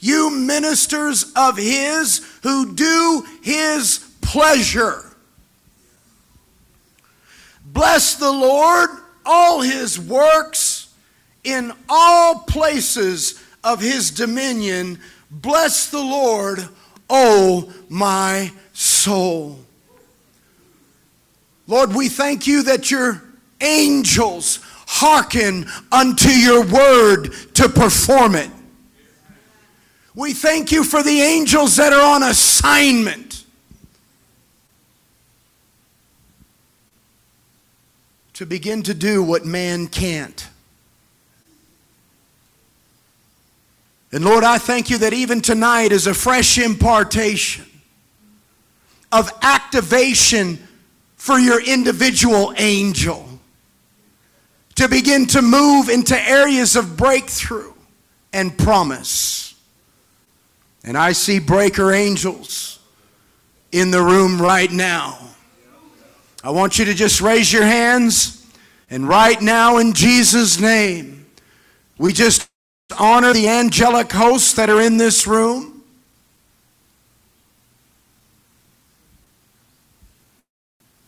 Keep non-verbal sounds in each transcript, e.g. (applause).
You ministers of His who do His pleasure. Bless the Lord, all His works in all places of His dominion. Bless the Lord, O my soul. Lord, we thank you that your angels hearken unto your word to perform it. We thank you for the angels that are on assignment to begin to do what man can't. And Lord, I thank you that even tonight is a fresh impartation of activation for your individual angel to begin to move into areas of breakthrough and promise. And I see breaker angels in the room right now. I want you to just raise your hands. And right now, in Jesus' name, we just honor the angelic hosts that are in this room.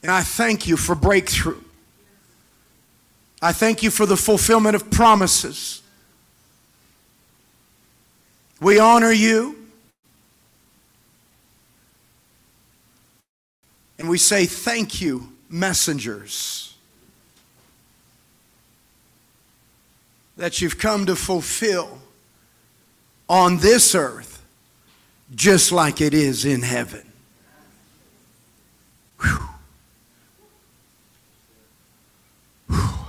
And I thank you for breakthrough. I thank you for the fulfillment of promises. We honor you. And we say, Thank you, messengers, that you've come to fulfill on this earth just like it is in heaven. Whew. Oh,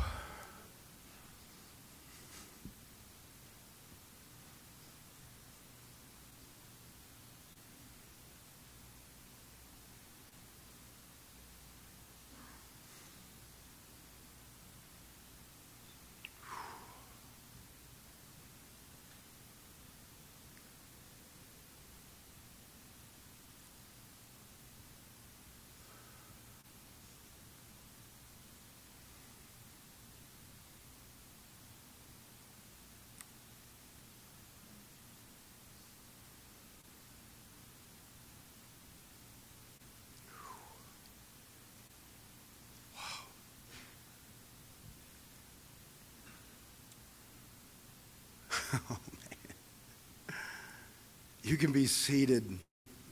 You can be seated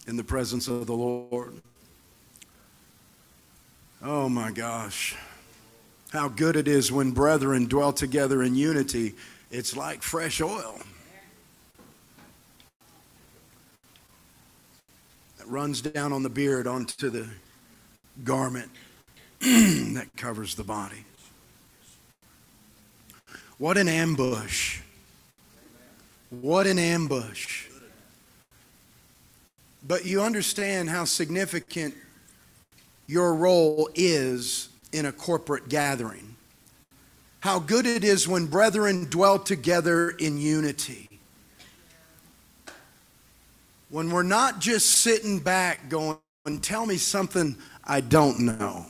in the presence of the Lord. Oh my gosh. How good it is when brethren dwell together in unity. It's like fresh oil that runs down on the beard onto the garment (clears throat) that covers the body. What an ambush. What an ambush. But you understand how significant your role is in a corporate gathering. How good it is when brethren dwell together in unity. When we're not just sitting back going, tell me something I don't know.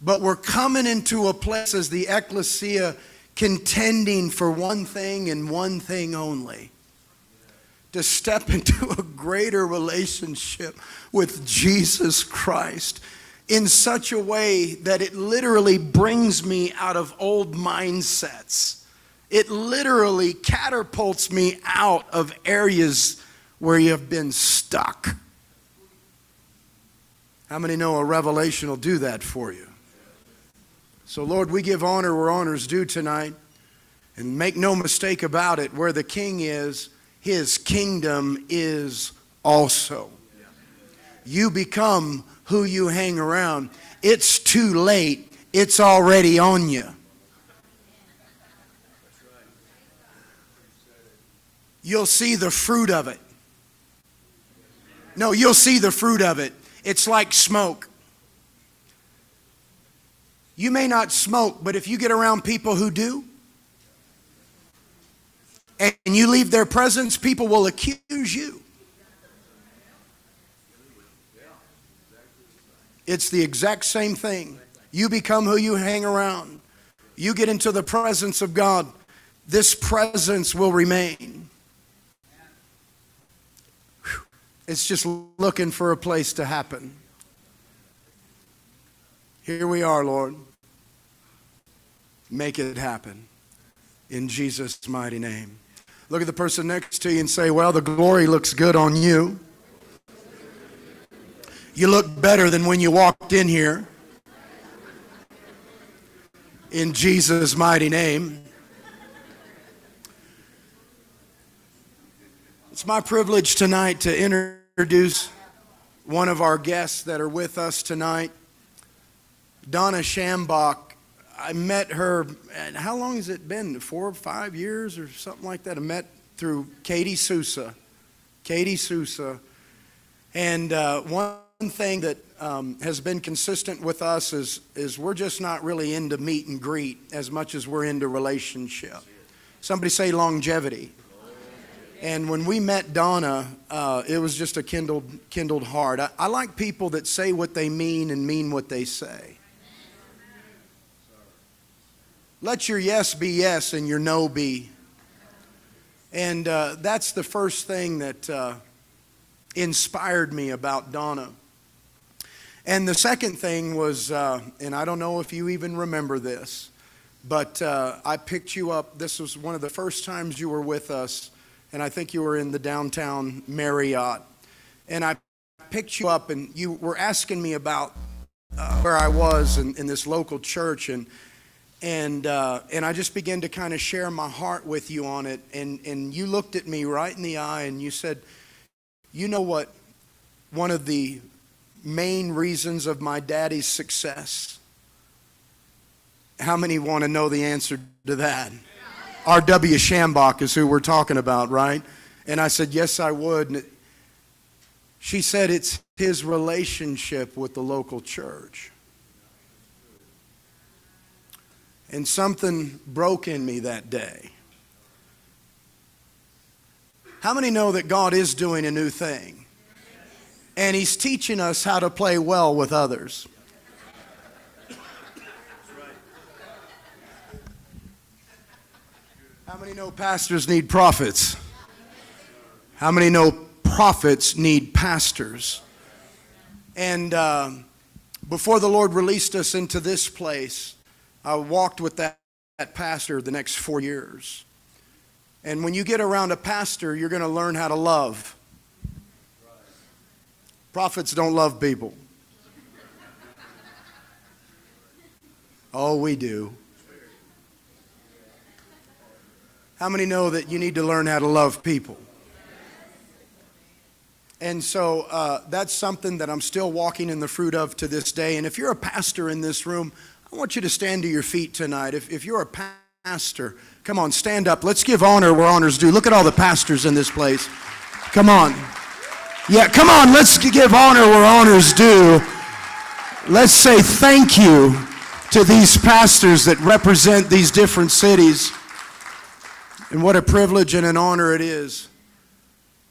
But we're coming into a place as the ecclesia contending for one thing and one thing only to step into (laughs) a greater relationship with Jesus Christ in such a way that it literally brings me out of old mindsets. It literally catapults me out of areas where you have been stuck. How many know a revelation will do that for you? So, Lord, we give honor where honor's due tonight. And make no mistake about it, where the king is, his kingdom is also. You become who you hang around. It's too late, it's already on you. You'll see the fruit of it. No, you'll see the fruit of it. It's like smoke. You may not smoke, but if you get around people who do, and you leave their presence, people will accuse you. It's the exact same thing. You become who you hang around. You get into the presence of God. this presence will remain. It's just looking for a place to happen. Here we are, Lord. Make it happen in Jesus' mighty name. Look at the person next to you and say, Well, the glory looks good on you. You look better than when you walked in here. In Jesus' mighty name. It's my privilege tonight to introduce one of our guests that are with us tonight, Donna Schambach. I met her, and how long has it been? Four or five years or something like that? I met through Katie Souza. Katie Souza. And uh, one thing that um, has been consistent with us is, is we're just not really into meet and greet as much as we're into relationship. Somebody say longevity. And when we met Donna, uh, it was just a kindled, kindled heart. I, I like people that say what they mean and mean what they say. Let your yes be yes and your no be. And uh, that's the first thing that uh, inspired me about Donna. And the second thing was, uh, and I don't know if you even remember this, but uh, I picked you up. This was one of the first times you were with us and I think you were in the downtown Marriott. And I picked you up, and you were asking me about uh, where I was in, in, this local church, and and uh, and I just began to kind of share my heart with you on it, and and you looked at me right in the eye, and you said, "You know what? One of the main reasons of my daddy's success." How many want to know the answer to that? R.W. Schambach is who we're talking about, right? And I said, Yes, I would. And she said, It's his relationship with the local church. And something broke in me that day. How many know that God is doing a new thing? And He's teaching us how to play well with others. How many know pastors need prophets? How many know prophets need pastors? And uh, before the Lord released us into this place, I walked with that, that pastor the next four years. And when you get around a pastor, you're going to learn how to love. Prophets don't love people. Oh, we do. How many know that you need to learn how to love people? And so uh, that's something that I'm still walking in the fruit of to this day. And if you're a pastor in this room, I want you to stand to your feet tonight. If, if you're a pastor, come on, stand up. Let's give honor where honor's due. Look at all the pastors in this place. Come on. Yeah, come on, let's give honor where honor's due. Let's say thank you to these pastors that represent these different cities. And what a privilege and an honor it is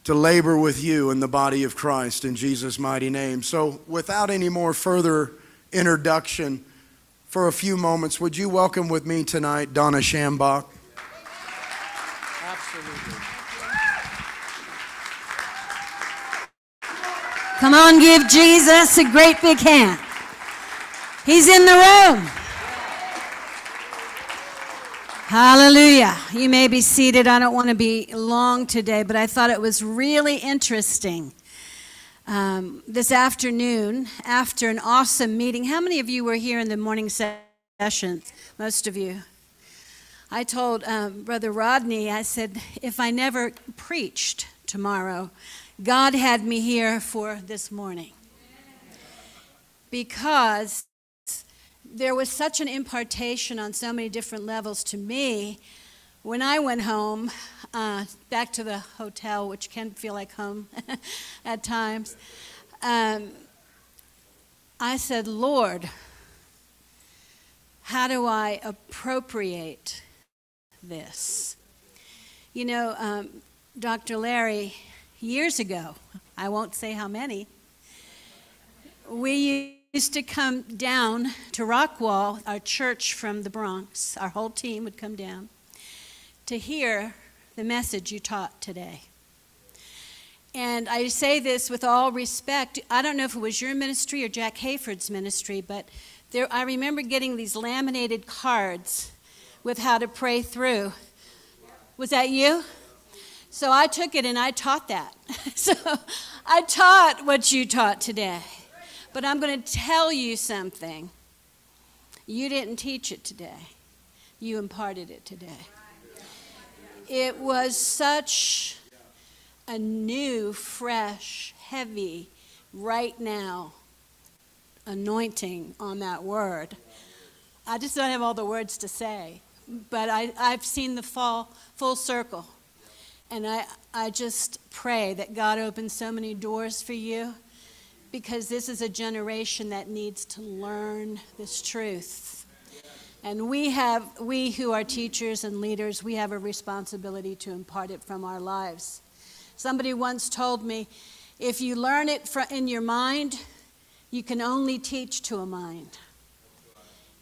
to labor with you in the body of Christ in Jesus' mighty name. So, without any more further introduction, for a few moments, would you welcome with me tonight Donna Schambach? Absolutely. Come on, give Jesus a great big hand. He's in the room. Hallelujah. You may be seated. I don't want to be long today, but I thought it was really interesting. Um, this afternoon, after an awesome meeting, how many of you were here in the morning sessions? Most of you. I told um, Brother Rodney, I said, if I never preached tomorrow, God had me here for this morning. Because there was such an impartation on so many different levels to me when I went home, uh, back to the hotel, which can feel like home (laughs) at times. Um, I said, Lord, how do I appropriate this? You know, um, Dr. Larry, years ago, I won't say how many, we used to come down to Rockwall, our church from the Bronx. Our whole team would come down to hear the message you taught today. And I say this with all respect. I don't know if it was your ministry or Jack Hayford's ministry, but there, I remember getting these laminated cards with how to pray through. Was that you? So I took it and I taught that. (laughs) so I taught what you taught today. But I'm going to tell you something. You didn't teach it today, you imparted it today. It was such a new, fresh, heavy, right now anointing on that word. I just don't have all the words to say, but I, I've seen the fall full circle. And I, I just pray that God opens so many doors for you because this is a generation that needs to learn this truth. And we have, we who are teachers and leaders, we have a responsibility to impart it from our lives. Somebody once told me, if you learn it in your mind, you can only teach to a mind.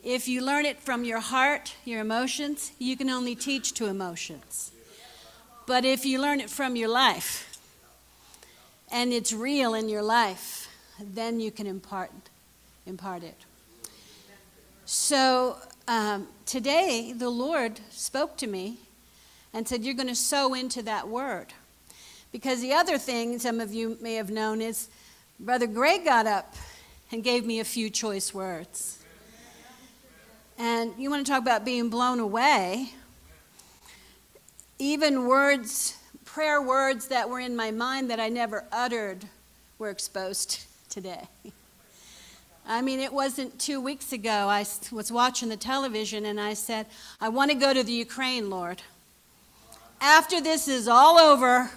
If you learn it from your heart, your emotions, you can only teach to emotions. But if you learn it from your life, and it's real in your life, then you can impart, impart it. So um, today, the Lord spoke to me and said, You're going to sow into that word. Because the other thing some of you may have known is Brother Greg got up and gave me a few choice words. And you want to talk about being blown away? Even words, prayer words that were in my mind that I never uttered, were exposed today. (laughs) I mean, it wasn't two weeks ago. I was watching the television and I said, I want to go to the Ukraine, Lord. After this is all over,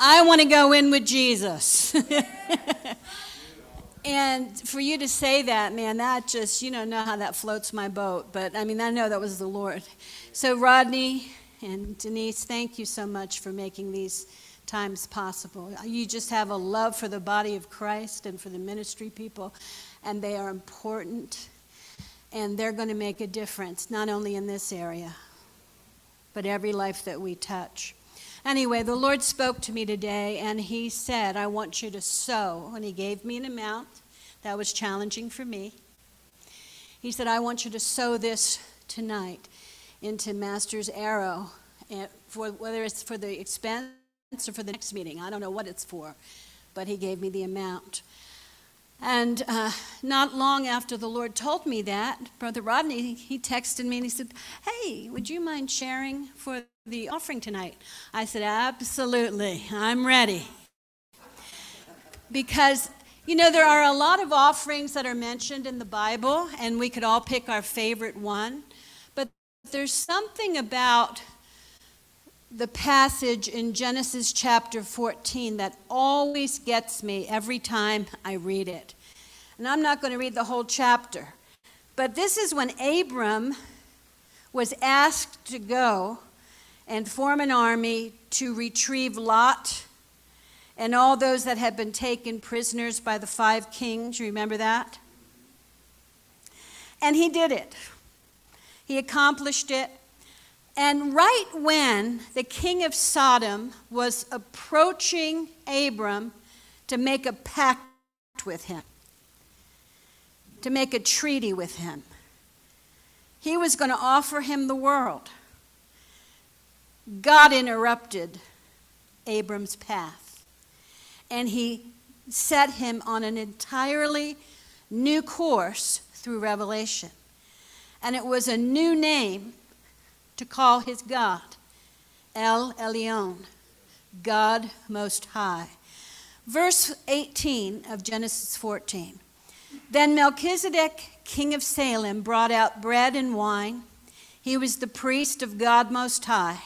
I want to go in with Jesus. (laughs) and for you to say that, man, that just, you don't know how that floats my boat. But I mean, I know that was the Lord. So, Rodney and Denise, thank you so much for making these times possible. You just have a love for the body of Christ and for the ministry people, and they are important, and they're going to make a difference, not only in this area, but every life that we touch. Anyway, the Lord spoke to me today, and He said, I want you to sow. And He gave me an amount that was challenging for me. He said, I want you to sow this tonight into Master's Arrow, eh, for, whether it's for the expense or for the next meeting. I don't know what it's for, but He gave me the amount. And uh, not long after the Lord told me that, Brother Rodney, he texted me and he said, Hey, would you mind sharing for the offering tonight? I said, Absolutely, I'm ready. Because, you know, there are a lot of offerings that are mentioned in the Bible, and we could all pick our favorite one. But there's something about the passage in Genesis chapter 14 that always gets me every time I read it. And I'm not going to read the whole chapter, but this is when Abram was asked to go and form an army to retrieve Lot and all those that had been taken prisoners by the five kings. You remember that? And he did it. He accomplished it. And right when the king of Sodom was approaching Abram to make a pact with him, to make a treaty with him, he was going to offer him the world. God interrupted Abram's path, and he set him on an entirely new course through revelation. And it was a new name to call his God El Elyon, God Most High. Verse 18 of Genesis 14. Then Melchizedek, king of Salem, brought out bread and wine. He was the priest of God Most High.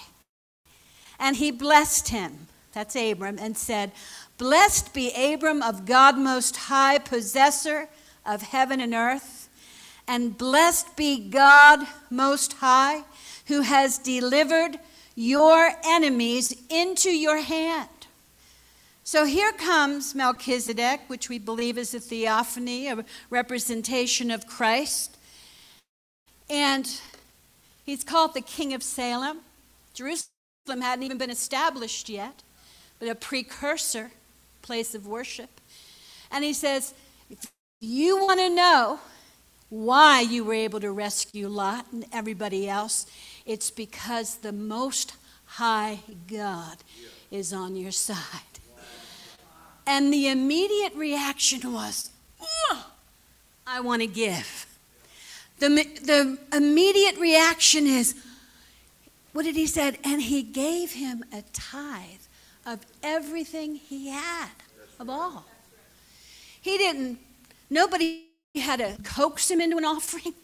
And he blessed him, that's Abram, and said, Blessed be Abram of God Most High, possessor of heaven and earth, and blessed be God Most High who has delivered your enemies into your hand. So here comes Melchizedek, which we believe is a theophany, a representation of Christ. And he's called the King of Salem, Jerusalem hadn't even been established yet, but a precursor place of worship. And he says, if you want to know why you were able to rescue Lot and everybody else, it's because the Most High God is on your side. And the immediate reaction was, I want to give. The, the immediate reaction is, what did he say? And he gave him a tithe of everything he had, of all. He didn't, nobody had to coax him into an offering,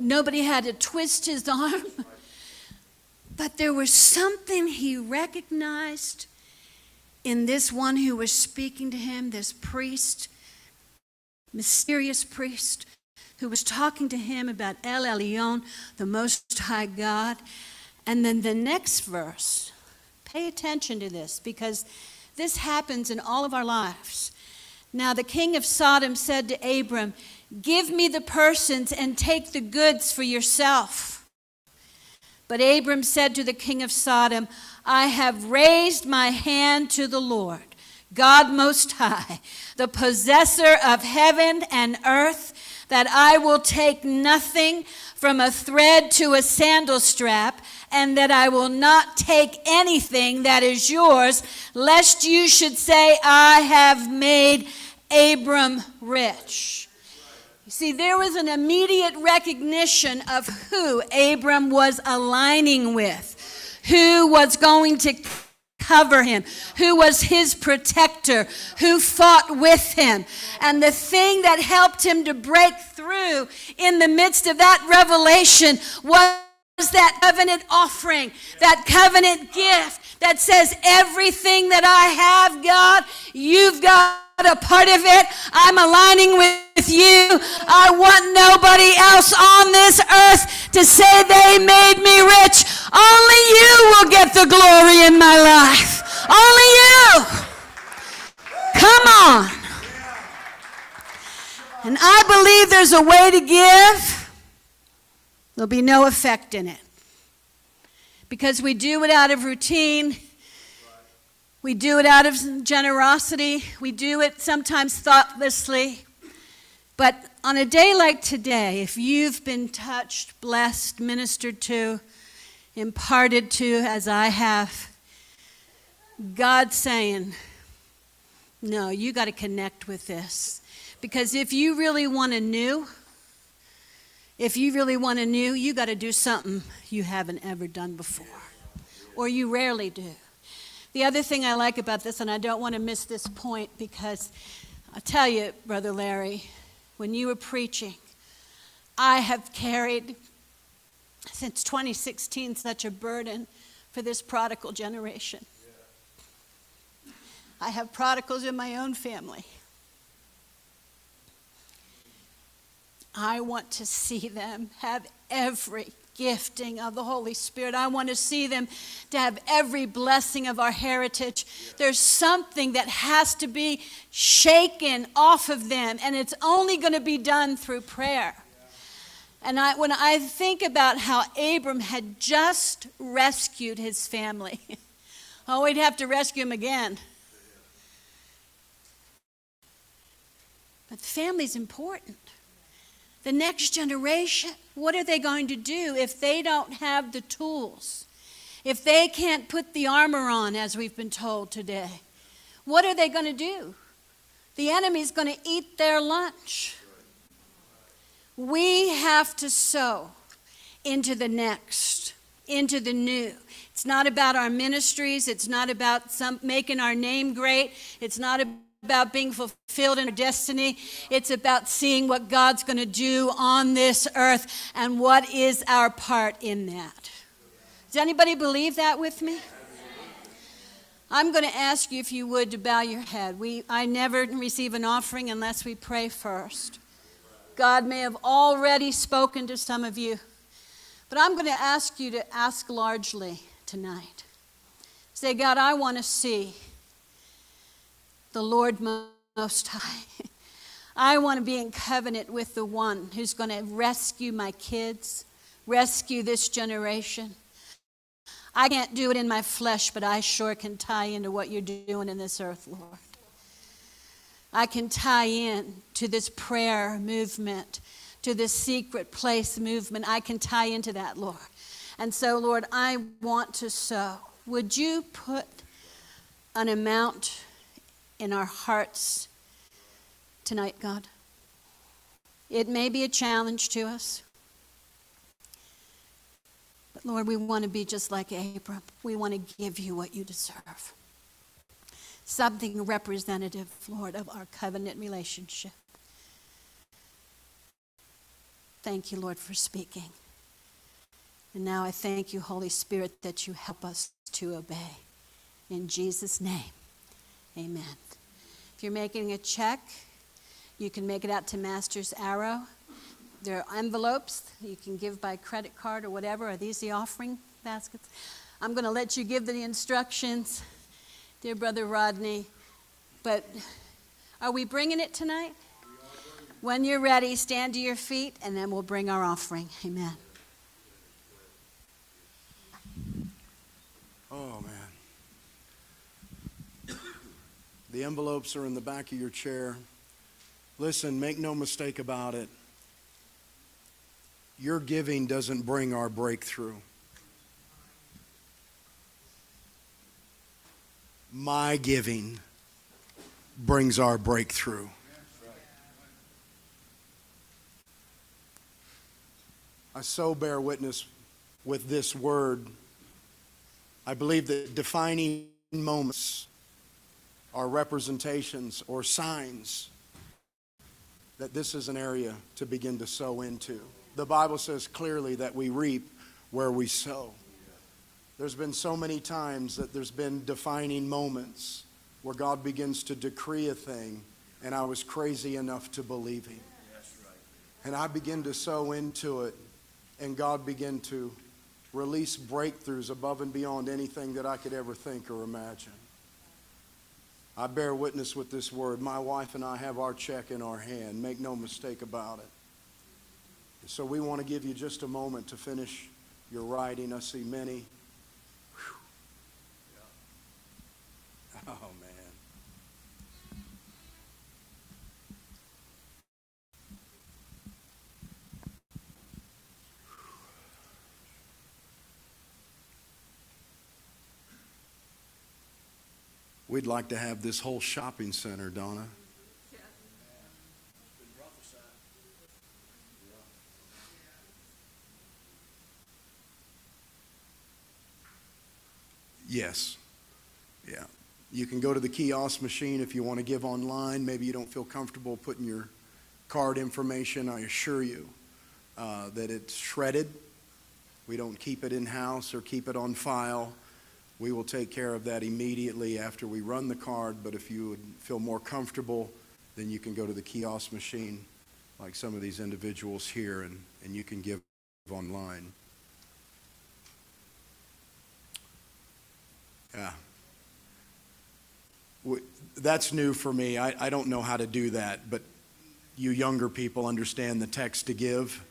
nobody had to twist his (laughs) arm. But there was something he recognized in this one who was speaking to him, this priest, mysterious priest, who was talking to him about El Elyon, the Most High God. And then the next verse, pay attention to this because this happens in all of our lives. Now, the king of Sodom said to Abram, Give me the persons and take the goods for yourself. But Abram said to the king of Sodom, I have raised my hand to the Lord, God Most High, the possessor of heaven and earth, that I will take nothing from a thread to a sandal strap, and that I will not take anything that is yours, lest you should say, I have made Abram rich. See, there was an immediate recognition of who Abram was aligning with who was going to cover him, who was his protector, who fought with him. And the thing that helped him to break through in the midst of that revelation was that covenant offering, that covenant gift that says, Everything that I have, God, you've got a part of it. I'm aligning with you. I want nobody else on this earth to say they made me rich. Only you will get the glory in my life. Only you. Come on. And I believe there's a way to give. There'll be no effect in it. Because we do it out of routine we do it out of generosity. We do it sometimes thoughtlessly. But on a day like today, if you've been touched, blessed, ministered to, imparted to, as I have, God's saying, no, you got to connect with this. Because if you really want a new, if you really want a new, you got to do something you haven't ever done before, or you rarely do. The other thing I like about this, and I don't want to miss this point because I'll tell you, Brother Larry, when you were preaching, I have carried since 2016 such a burden for this prodigal generation. I have prodigals in my own family. I want to see them have every gifting of the Holy Spirit. I want to see them to have every blessing of our heritage. There's something that has to be shaken off of them, and it's only going to be done through prayer. And I, when I think about how Abram had just rescued his family, (laughs) oh, we'd have to rescue him again. But the family's important the next generation, what are they going to do if they don't have the tools? If they can't put the armor on, as we've been told today? What are they going to do? The enemy's going to eat their lunch. We have to sow into the next, into the new. It's not about our ministries. It's not about some, making our name great. It's not about about being fulfilled in our destiny. It's about seeing what God's going to do on this earth and what is our part in that. Does anybody believe that with me? I'm going to ask you if you would to bow your head. We, I never receive an offering unless we pray first. God may have already spoken to some of you, but I'm going to ask you to ask largely tonight. Say, God, I want to see the Lord Most High. (laughs) I want to be in covenant with the one who's going to rescue my kids, rescue this generation. I can't do it in my flesh, but I sure can tie into what you're doing in this earth, Lord. I can tie in to this prayer movement, to this secret place movement. I can tie into that, Lord. And so, Lord, I want to sow. Would you put an amount in our hearts tonight, God? It may be a challenge to us. But Lord, we want to be just like Abram. We want to give you what you deserve. Something representative, Lord, of our covenant relationship. Thank you, Lord, for speaking. And now I thank you, Holy Spirit, that you help us to obey. In Jesus' name, amen. If you're making a check, you can make it out to Master's Arrow. There are envelopes you can give by credit card or whatever. Are these the offering baskets? I'm going to let you give the instructions, dear Brother Rodney. But are we bringing it tonight? When you're ready, stand to your feet and then we'll bring our offering. Amen. Oh, man. The envelopes are in the back of your chair. Listen, make no mistake about it. Your giving doesn't bring our breakthrough. My giving brings our breakthrough. I so bear witness with this word. I believe that defining moments are representations or signs that this is an area to begin to sow into. The Bible says clearly that we reap where we sow. There's been so many times that there's been defining moments where God begins to decree a thing, and I was crazy enough to believe Him. And I begin to sow into it, and God began to release breakthroughs above and beyond anything that I could ever think or imagine. I bear witness with this word. My wife and I have our check in our hand. Make no mistake about it. So we want to give you just a moment to finish your writing. I see many. Whew. (laughs) Oh, man. We'd like to have this whole shopping center, Donna. Yes. Yeah. You can go to the kiosk machine if you want to give online. Maybe you don't feel comfortable putting your card information. I assure you uh, that it's shredded. We don't keep it in house or keep it on file. We will take care of that immediately after we run the card, but if you would feel more comfortable, then you can go to the kiosk machine like some of these individuals here and, and you can give online. Yeah. That's new for me. I, I don't know how to do that, but you younger people understand the text to give.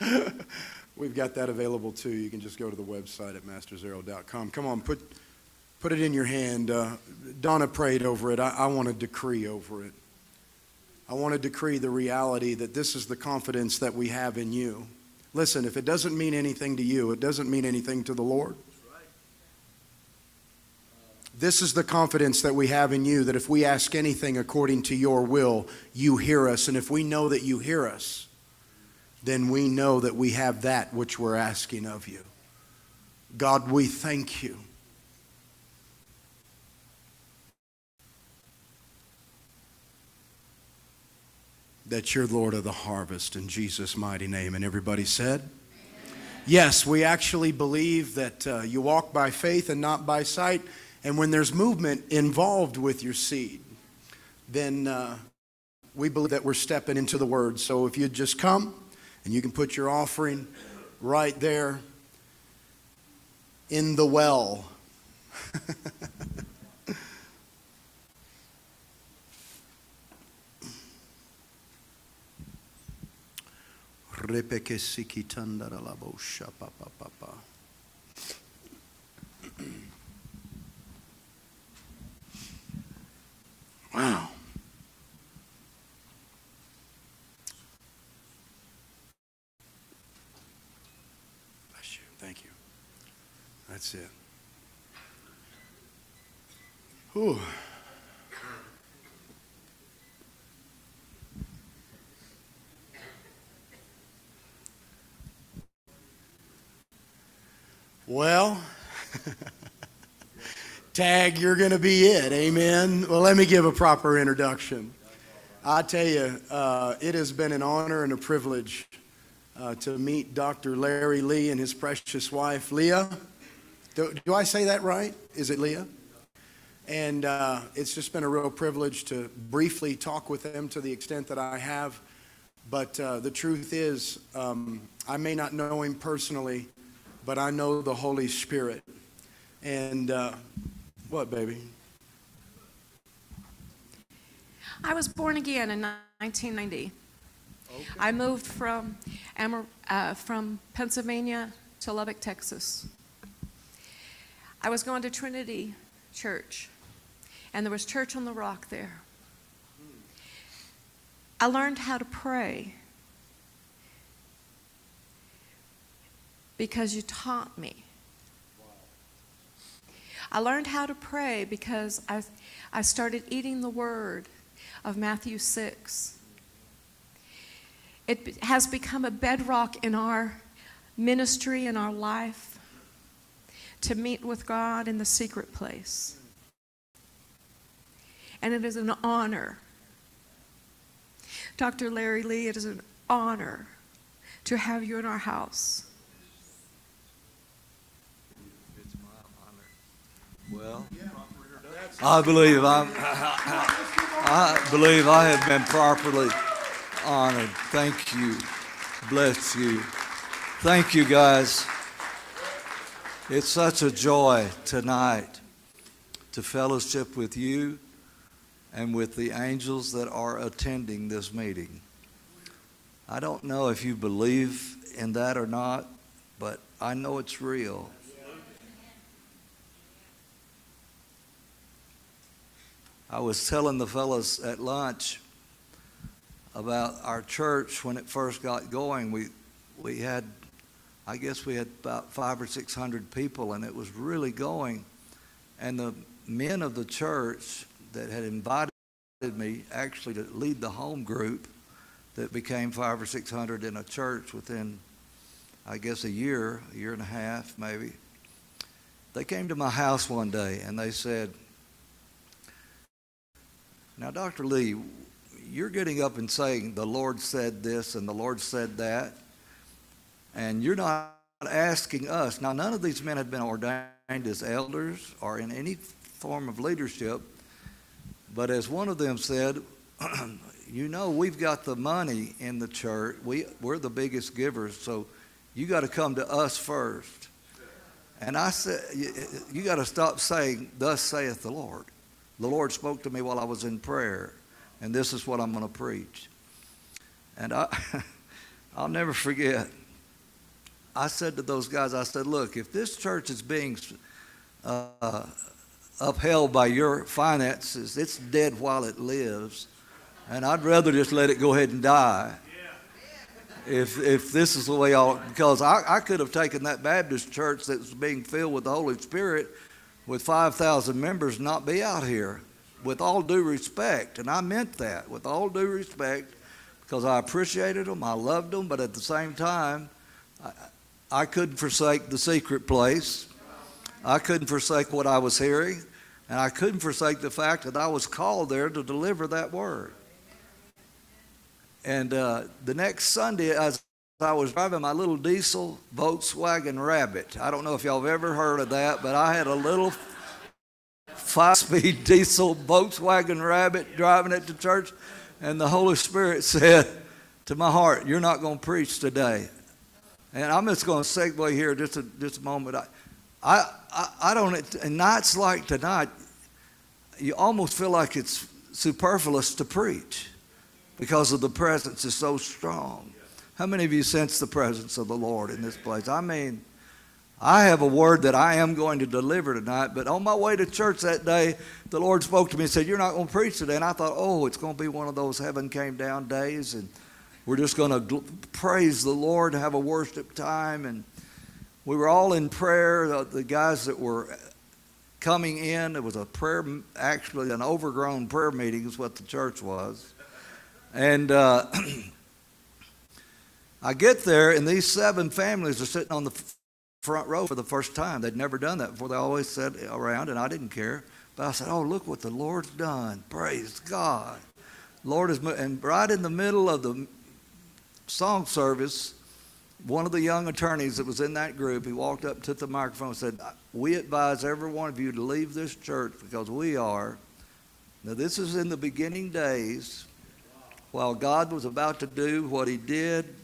(laughs) We've got that available too. You can just go to the website at mastersarrow.com. Come on, put, put it in your hand. Uh, Donna prayed over it. I, I want to decree over it. I want to decree the reality that this is the confidence that we have in you. Listen, if it doesn't mean anything to you, it doesn't mean anything to the Lord. This is the confidence that we have in you that if we ask anything according to your will, you hear us. And if we know that you hear us, then we know that we have that which we're asking of you. God, we thank you. That you're Lord of the harvest in Jesus' mighty name. And everybody said, Amen. Yes, we actually believe that uh, you walk by faith and not by sight. And when there's movement involved with your seed, then uh, we believe that we're stepping into the Word. So if you'd just come, and you can put your offering right there in the well. (laughs) Wow. Bless you. Thank you. That's it. Whew. Well, (laughs) Tag, you're going to be it. Amen. Well, let me give a proper introduction. I tell you, uh, it has been an honor and a privilege uh, to meet Dr. Larry Lea and his precious wife, Leah. Do, do I say that right? Is it Leah? And uh, it's just been a real privilege to briefly talk with them to the extent that I have. But uh, the truth is, um, I may not know him personally, but I know the Holy Spirit. And uh, what, baby? I was born again in 1990. I moved from, uh, from Pennsylvania to Lubbock, Texas. I was going to Trinity Church, and there was Church on the Rock there. I learned how to pray because you taught me. I learned how to pray because I, I started eating the word of Matthew 6. It has become a bedrock in our ministry in our life to meet with God in the secret place. And it is an honor. Dr. Larry Lea, it is an honor to have you in our house. It's my honor. Well, I believe I'm, (laughs) I believe I have been properly honored. Thank you. Bless you. Thank you, guys. It's such a joy tonight to fellowship with you and with the angels that are attending this meeting. I don't know if you believe in that or not, but I know it's real. I was telling the fellows at lunch about our church when it first got going. We, we had, I guess we had about five or six hundred people, and it was really going. And the men of the church that had invited me actually to lead the home group that became five or six hundred in a church within, I guess, a year, a year and a half maybe. They came to my house one day and they said, now, Dr. Lea, you're getting up and saying the Lord said this and the Lord said that, and you're not asking us. Now, none of these men had been ordained as elders or in any form of leadership, but as one of them said, (clears throat) you know, we've got the money in the church. We, we're the biggest givers, so you got to come to us first. And I said, you, you got to stop saying, Thus saith the Lord. The Lord spoke to me while I was in prayer, and this is what I'm going to preach. And I, (laughs) I'll never forget. I said to those guys, I said, look, if this church is being uh, upheld by your finances, it's dead while it lives, and I'd rather just let it go ahead and die. If, if this is the way all, because I, I could have taken that Baptist church that was being filled with the Holy Spirit with 5,000 members not be out here with all due respect. And I meant that with all due respect because I appreciated them, I loved them, but at the same time, I, I couldn't forsake the secret place. I couldn't forsake what I was hearing, and I couldn't forsake the fact that I was called there to deliver that word. And uh, the next Sunday, as I was driving my little diesel Volkswagen Rabbit. I don't know if y'all have ever heard of that, but I had a little five speed (laughs) diesel Volkswagen Rabbit driving it to church, and the Holy Spirit (laughs) said to my heart, You're not going to preach today. And I'm just going to segue here just a, just a moment. I, I, I, don't, and nights like tonight, you almost feel like it's superfluous to preach because of the presence is so strong. How many of you sense the presence of the Lord in this place? I mean, I have a word that I am going to deliver tonight, but on my way to church that day, the Lord spoke to me and said, You're not going to preach today. And I thought, Oh, it's going to be one of those heaven came down days, and we're just going to gl- praise the Lord, have a worship time. And we were all in prayer. The, the guys that were coming in, it was a prayer, actually, an overgrown prayer meeting, is what the church was. And, uh, (clears throat) I get there, and these seven families are sitting on the front row for the first time. They'd never done that before. They always sat around, and I didn't care. But I said, "Oh, look what the Lord's done! Praise God!" Lord is, and right in the middle of the song service, one of the young attorneys that was in that group, he walked up, took the microphone, and said, "We advise every one of you to leave this church because we are." Now, this is in the beginning days, while God was about to do what He did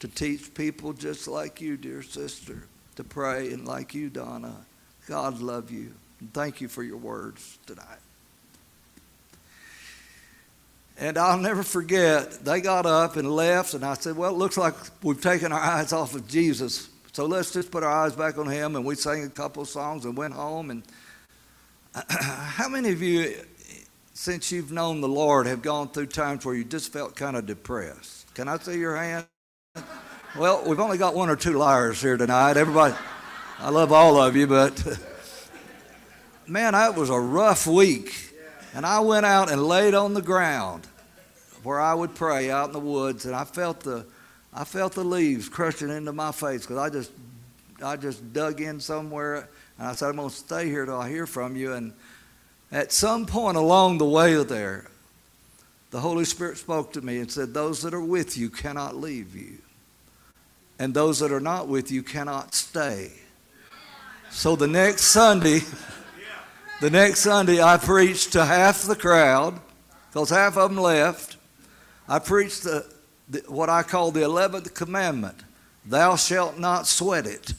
to teach people just like you, dear sister, to pray and like you, Donna. God love you. And thank you for your words tonight. And I'll never forget, they got up and left, and I said, Well, it looks like we've taken our eyes off of Jesus. So let's just put our eyes back on him. And we sang a couple of songs and went home. And (clears throat) how many of you, since you've known the Lord, have gone through times where you just felt kind of depressed? Can I see your hand? Well, we've only got one or two liars here tonight. Everybody, I love all of you, but (laughs) man, that was a rough week. And I went out and laid on the ground where I would pray out in the woods, and I felt the, I felt the leaves crushing into my face because I just, I just dug in somewhere, and I said, I'm going to stay here till I hear from you. And at some point along the way there, the Holy Spirit spoke to me and said, Those that are with you cannot leave you and those that are not with you cannot stay. So the next Sunday, (laughs) the next Sunday, I preached to half the crowd, because half of them left. I preached the, the, what I call the 11th commandment Thou shalt not sweat it.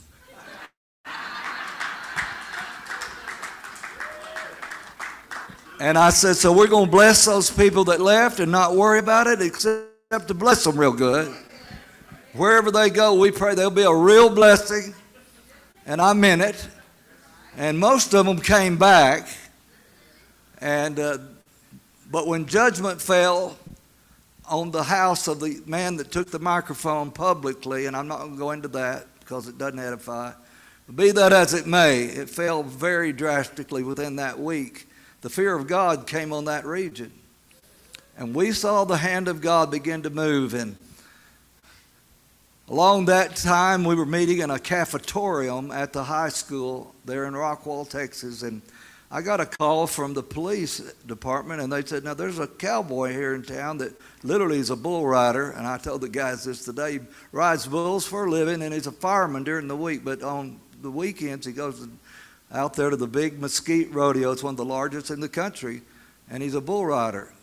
And I said, So we're going to bless those people that left and not worry about it, except to bless them real good. Wherever they go, we pray there'll be a real blessing, and I meant it. And most of them came back, and uh, but when judgment fell on the house of the man that took the microphone publicly, and I'm not going to go into that because it doesn't edify. Be that as it may, it fell very drastically within that week. The fear of God came on that region. And we saw the hand of God begin to move. And Along that time, we were meeting in a cafetorium at the high school there in Rockwall, Texas, and I got a call from the police department, and they said, Now, there's a cowboy here in town that literally is a bull rider. And I told the guys this today. He rides bulls for a living, and he's a fireman during the week, but on the weekends, he goes out there to the big mesquite rodeo. It's one of the largest in the country, and he's a bull rider.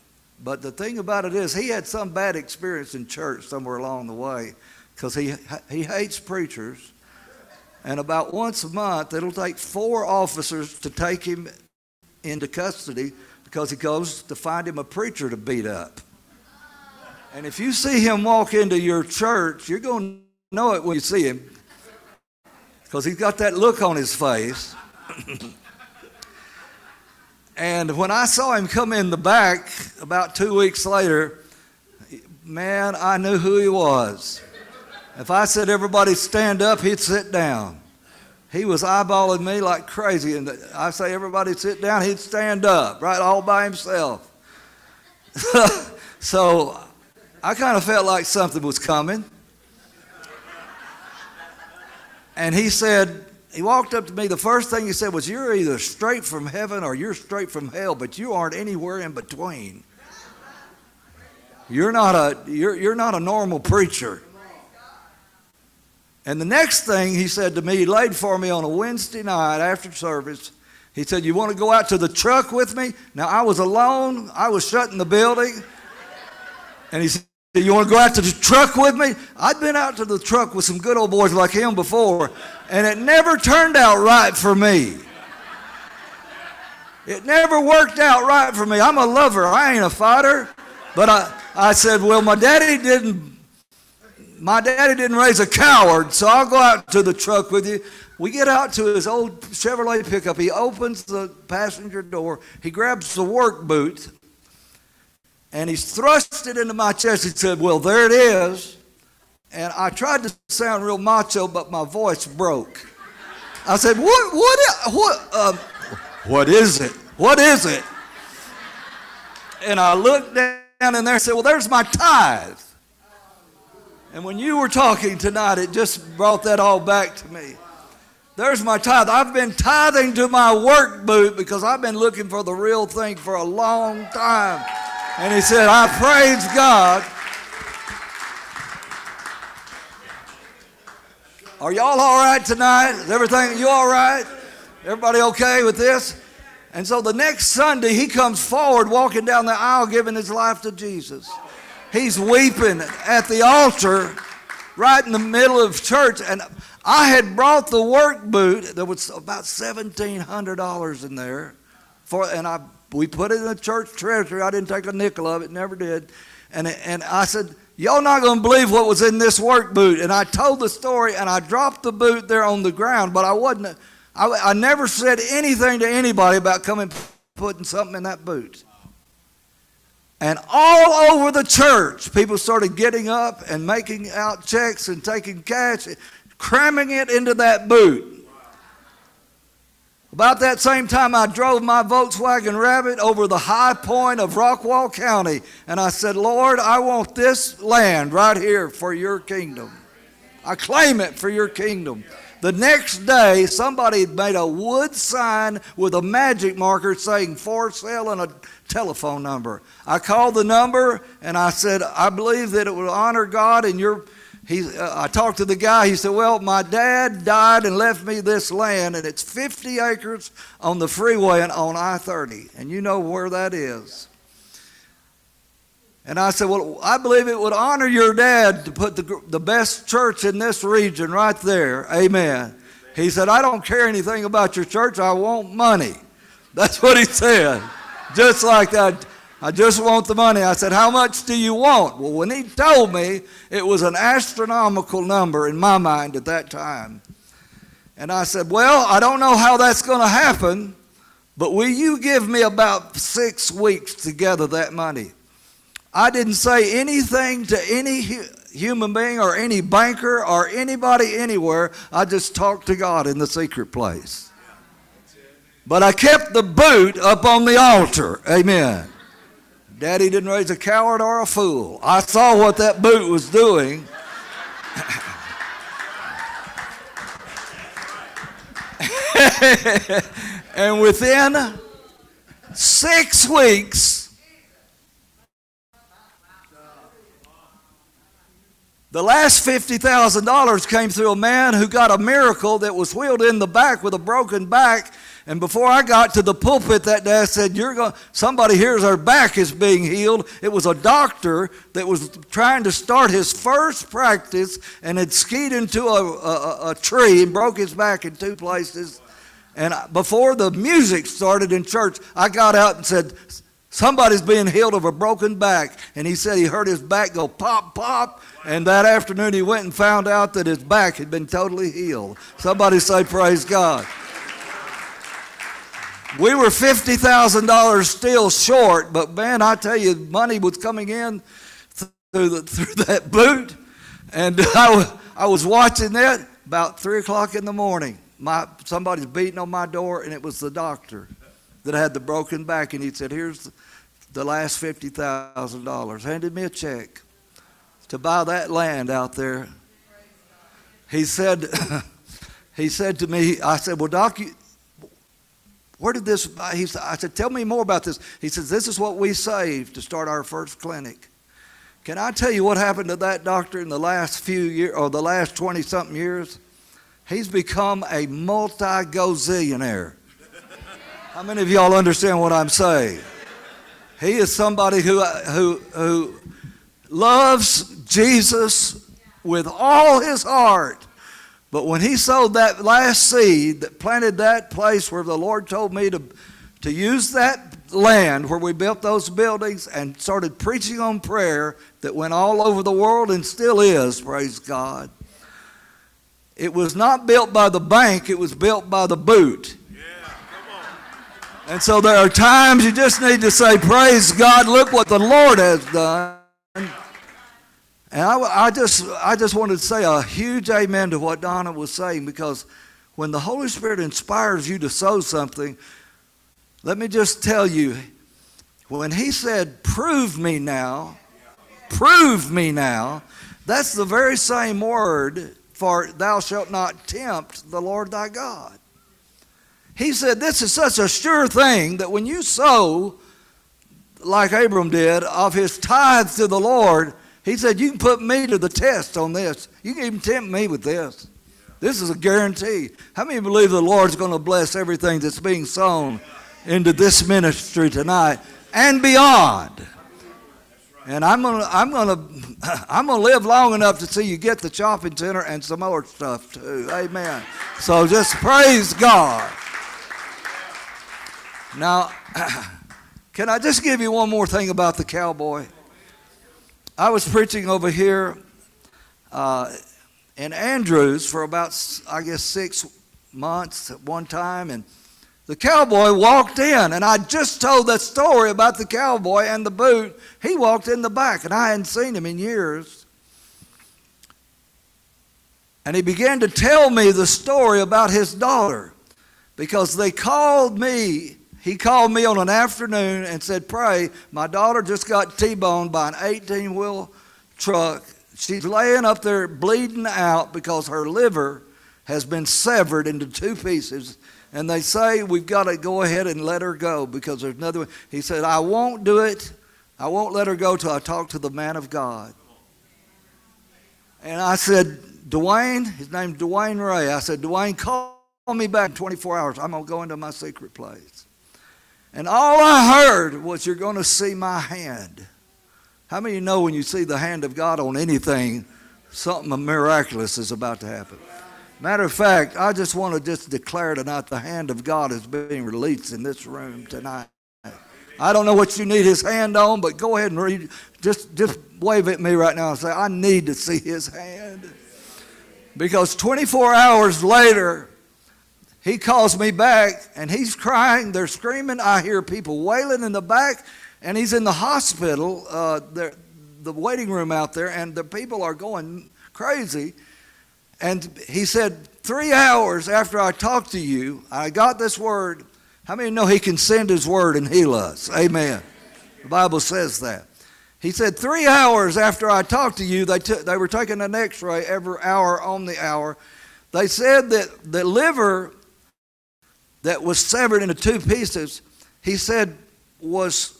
But the thing about it is, he had some bad experience in church somewhere along the way because he, he hates preachers. And about once a month, it'll take four officers to take him into custody because he goes to find him a preacher to beat up. And if you see him walk into your church, you're going to know it when you see him because he's got that look on his face. (clears throat) and when I saw him come in the back about two weeks later, man, I knew who he was. If I said everybody stand up, he'd sit down. He was eyeballing me like crazy. And I say everybody sit down, he'd stand up, right, all by himself. (laughs) so I kind of felt like something was coming. And he said, he walked up to me. The first thing he said was, You're either straight from heaven or you're straight from hell, but you aren't anywhere in between. You're not a, you're, you're not a normal preacher. And the next thing he said to me, he laid for me on a Wednesday night after service. He said, You want to go out to the truck with me? Now, I was alone, I was shut in the building. And he said, You want to go out to the truck with me? I'd been out to the truck with some good old boys like him before, and it never turned out right for me. It never worked out right for me. I'm a lover, I ain't a fighter. But I, I said, Well, my daddy didn't my daddy didn't raise a coward, so I'll go out to the truck with you. We get out to his old Chevrolet pickup. He opens the passenger door. He grabs the work boot and he's thrust it into my chest. He said, Well, there it is. And I tried to sound real macho, but my voice broke. I said, What, what, what, um, what is it? What is it? And I looked down in there and said, Well, there's my tithe. And when you were talking tonight, it just brought that all back to me. There's my tithe. I've been tithing to my work boot because I've been looking for the real thing for a long time. And he said, I praise God. Are y'all all right tonight? Is everything, you all right? Everybody okay with this? And so the next Sunday, he comes forward walking down the aisle giving his life to Jesus. He's weeping at the altar right in the middle of church. And I had brought the work boot. There was about $1,700 in there. For, and I, we put it in the church treasury. I didn't take a nickel of it, never did. And, and I said, Y'all not going to believe what was in this work boot. And I told the story and I dropped the boot there on the ground, but I wasn't, I, I never said anything to anybody about coming putting something in that boot. And all over the church, people started getting up and making out checks and taking cash, cramming it into that boot. About that same time, I drove my Volkswagen Rabbit over the high point of Rockwall County, and I said, Lord, I want this land right here for your kingdom. I claim it for your kingdom. The next day, somebody made a wood sign with a magic marker saying for sale and a telephone number. I called the number and I said, I believe that it would honor God and your he, uh, I talked to the guy. He said, Well, my dad died and left me this land, and it's 50 acres on the freeway and on I 30. And you know where that is. And I said, Well, I believe it would honor your dad to put the, the best church in this region right there. Amen. He said, I don't care anything about your church. I want money. That's what he said. Just like that. I just want the money. I said, How much do you want? Well, when he told me, it was an astronomical number in my mind at that time. And I said, Well, I don't know how that's going to happen, but will you give me about six weeks to gather that money? I didn't say anything to any human being or any banker or anybody anywhere. I just talked to God in the secret place. But I kept the boot up on the altar. Amen. Daddy didn't raise a coward or a fool. I saw what that boot was doing. (laughs) and within six weeks, the last $50,000 came through a man who got a miracle that was wheeled in the back with a broken back and before I got to the pulpit that day, I said, You're going somebody here's our back is being healed. It was a doctor that was trying to start his first practice and had skied into a, a, a tree and broke his back in two places. And before the music started in church, I got out and said, Somebody's being healed of a broken back. And he said he heard his back go pop, pop. And that afternoon he went and found out that his back had been totally healed. Somebody say, Praise God. We were $50,000 still short, but man, I tell you, money was coming in through, the, through that boot. And (laughs) I, I was watching that about 3 o'clock in the morning. My, somebody's beating on my door, and it was the doctor that had the broken back. And he said, Here's the, the last $50,000. Handed me a check to buy that land out there. He said, (laughs) he said to me, I said, Well, Doc, you, where did this, uh, he said, I said, tell me more about this. He says, this is what we saved to start our first clinic. Can I tell you what happened to that doctor in the last few years, or the last 20 something years? He's become a multi gozillionaire. How many of y'all understand what I'm saying? He is somebody who, uh, who, who loves Jesus with all his heart but when he sowed that last seed that planted that place where the Lord told me to, to use that land where we built those buildings and started preaching on prayer that went all over the world and still is, praise God. It was not built by the bank, it was built by the boot. And so there are times you just need to say, Praise God, look what the Lord has done. And I, I, just, I just wanted to say a huge amen to what Donna was saying because when the Holy Spirit inspires you to sow something, let me just tell you, when He said, Prove me now, prove me now, that's the very same word for thou shalt not tempt the Lord thy God. He said, This is such a sure thing that when you sow, like Abram did, of his tithes to the Lord, he said, You can put me to the test on this. You can even tempt me with this. This is a guarantee. How many believe the Lord's going to bless everything that's being sown into this ministry tonight and beyond? And I'm gonna, I'm gonna, (laughs) I'm gonna live long enough to see you get the shopping center and some more stuff too. Amen. So just praise God. Now, (clears throat) can I just give you one more thing about the cowboy? I was preaching over here uh, in Andrews for about, I guess, six months at one time, and the cowboy walked in, and I just told that story about the cowboy and the boot. He walked in the back, and I hadn't seen him in years. And he began to tell me the story about his daughter because they called me he called me on an afternoon and said, Pray, my daughter just got T boned by an 18 wheel truck. She's laying up there bleeding out because her liver has been severed into two pieces. And they say we've got to go ahead and let her go because there's another. one. He said, I won't do it. I won't let her go till I talk to the man of God. And I said, Dwayne, his name's Dwayne Ray. I said, Dwayne, call me back in 24 hours. I'm going to go into my secret place. And all I heard was, You're going to see my hand. How many you know when you see the hand of God on anything, something miraculous is about to happen? Matter of fact, I just want to just declare tonight the hand of God is being released in this room tonight. I don't know what you need his hand on, but go ahead and read. Just, just wave at me right now and say, I need to see his hand. Because 24 hours later, he calls me back and he's crying. They're screaming. I hear people wailing in the back, and he's in the hospital, uh, the waiting room out there, and the people are going crazy. And he said, Three hours after I talked to you, I got this word. How many know he can send his word and heal us? Amen. The Bible says that. He said, Three hours after I talked to you, they, t- they were taking an x ray every hour on the hour. They said that the liver that was severed into two pieces, he said was,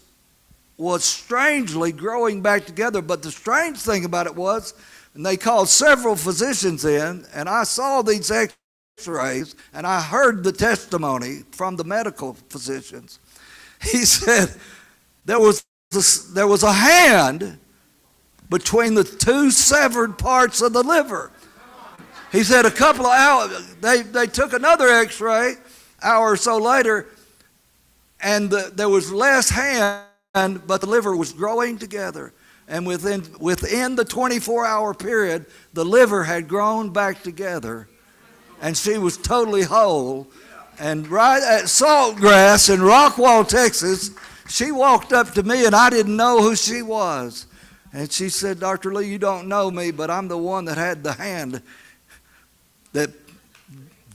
was strangely growing back together. But the strange thing about it was, and they called several physicians in, and I saw these x rays, and I heard the testimony from the medical physicians. (laughs) He said there was, this, there was a hand between the two severed parts of the liver. He said a couple of hours, they, they took another x ray hour or so later, and the, there was less hand, but the liver was growing together. And within, within the 24 hour period, the liver had grown back together, and she was totally whole. And right at Saltgrass in Rockwall, Texas, she walked up to me, and I didn't know who she was. And she said, Dr. Lea, you don't know me, but I'm the one that had the hand that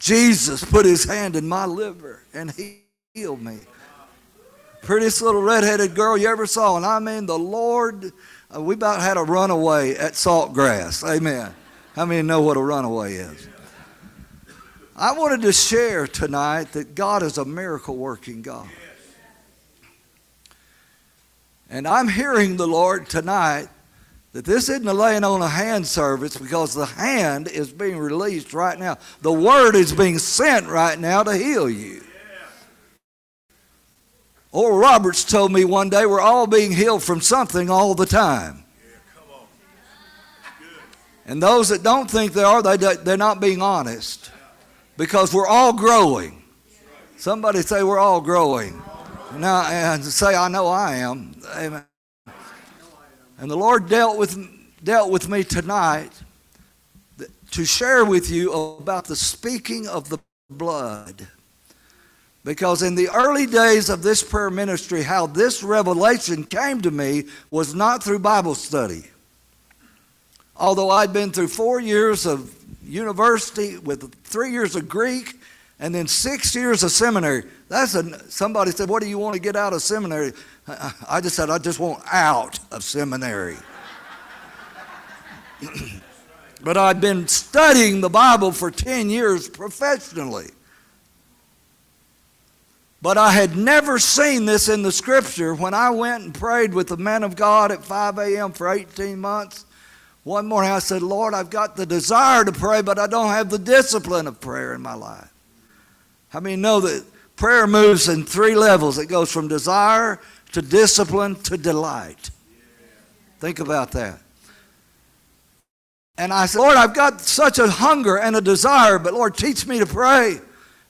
Jesus put his hand in my liver and he healed me. Prettiest little redheaded girl you ever saw. And I mean, the Lord, uh, we about had a runaway at Saltgrass. Amen. How many know what a runaway is? I wanted to share tonight that God is a miracle working God. And I'm hearing the Lord tonight that this isn't a laying on a hand service because the hand is being released right now. The word is being sent right now to heal you. Oral Roberts told me one day we're all being healed from something all the time. And those that don't think they are, they, they're not being honest because we're all growing. Somebody say we're all growing. Now, and say, I know I am. Amen. And the Lord dealt with, dealt with me tonight to share with you about the speaking of the blood. Because in the early days of this prayer ministry, how this revelation came to me was not through Bible study. Although I'd been through four years of university with three years of Greek and then six years of seminary. That's a, somebody said, What do you want to get out of seminary? I just said, I just want out of seminary. (laughs) but I'd been studying the Bible for 10 years professionally. But I had never seen this in the scripture. When I went and prayed with the man of God at 5 a.m. for 18 months, one morning I said, Lord, I've got the desire to pray, but I don't have the discipline of prayer in my life. How many know that prayer moves in three levels? It goes from desire to discipline to delight. Think about that. And I said, Lord, I've got such a hunger and a desire, but Lord, teach me to pray.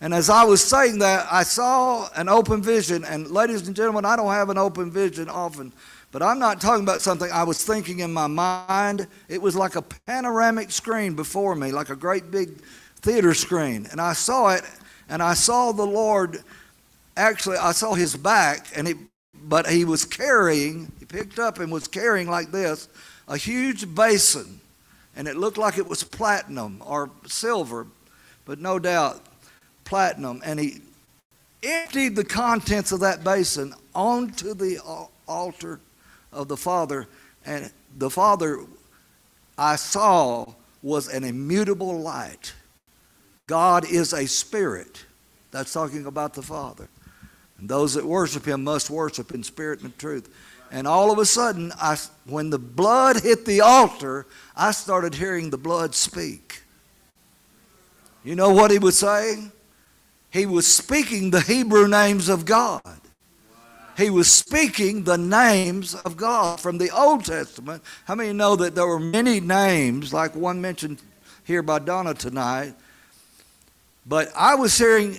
And as I was saying that, I saw an open vision. And ladies and gentlemen, I don't have an open vision often, but I'm not talking about something I was thinking in my mind. It was like a panoramic screen before me, like a great big theater screen. And I saw it, and I saw the Lord. Actually, I saw his back, and it, but he was carrying, he picked up and was carrying like this, a huge basin. And it looked like it was platinum or silver, but no doubt platinum, and he emptied the contents of that basin onto the altar of the Father. And the Father I saw was an immutable light. God is a spirit. That's talking about the Father. And those that worship Him must worship in spirit and truth. And all of a sudden, I, when the blood hit the altar, I started hearing the blood speak. You know what he was saying? He was speaking the Hebrew names of God. He was speaking the names of God from the Old Testament. How many know that there were many names, like one mentioned here by Donna tonight? But I was hearing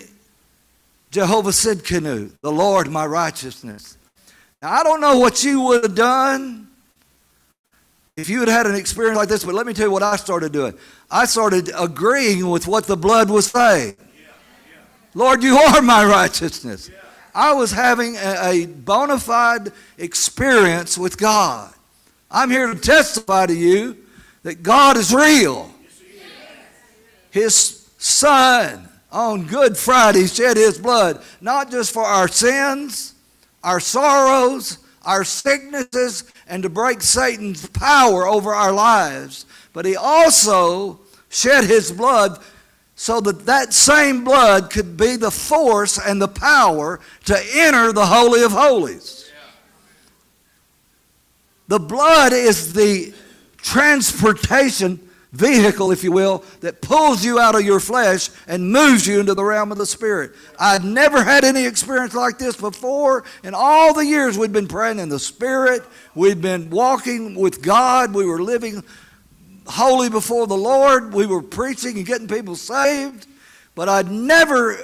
Jehovah Tsidkenu, the Lord my righteousness. Now, I don't know what you would have done if you had had an experience like this, but let me tell you what I started doing. I started agreeing with what the blood was saying. Lord, you are my righteousness. I was having a, a bona fide experience with God. I'm here to testify to you that God is real. His Son on Good Friday shed His blood, not just for our sins, our sorrows, our sicknesses, and to break Satan's power over our lives, but He also shed His blood so that that same blood could be the force and the power to enter the Holy of Holies. The blood is the transportation vehicle, if you will, that pulls you out of your flesh and moves you into the realm of the Spirit. I'd never had any experience like this before. In all the years we'd been praying in the Spirit, we'd been walking with God, we were living holy before the Lord. We were preaching and getting people saved. But I'd never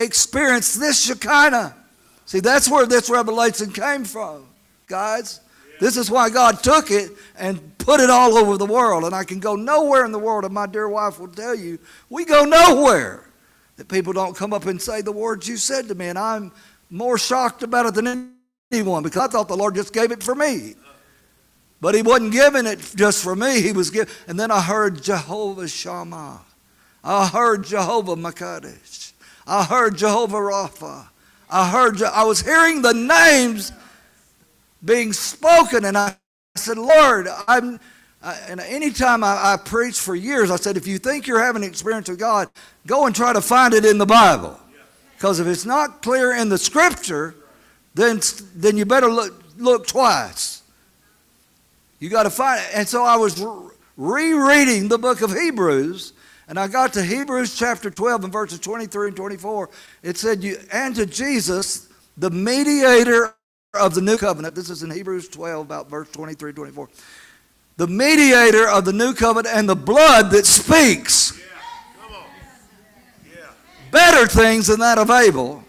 experienced this Shekinah. See, that's where this revelation came from, guys. This is why God took it and put it all over the world. And I can go nowhere in the world, and my dear wife will tell you, we go nowhere that people don't come up and say the words you said to me. And I'm more shocked about it than anyone because I thought the Lord just gave it for me. But he wasn't giving it just for me. He was giving. And then I heard Jehovah Shammah. I heard Jehovah Makadesh. I heard Jehovah Rapha. I heard. I was hearing the names being spoken, and I said, Lord, I'm. and anytime I, I preached for years, I said, if you think you're having an experience with God, go and try to find it in the Bible. Because if it's not clear in the Scripture, then, then you better look, look twice. You got to find it. And so I was rereading the book of Hebrews, and I got to Hebrews chapter 12 and verses 23 and 24. It said, you, And to Jesus, the mediator of the new covenant. This is in Hebrews 12, about verse 23 24. The mediator of the new covenant and the blood that speaks. Yeah. Yeah. Better things than that of Abel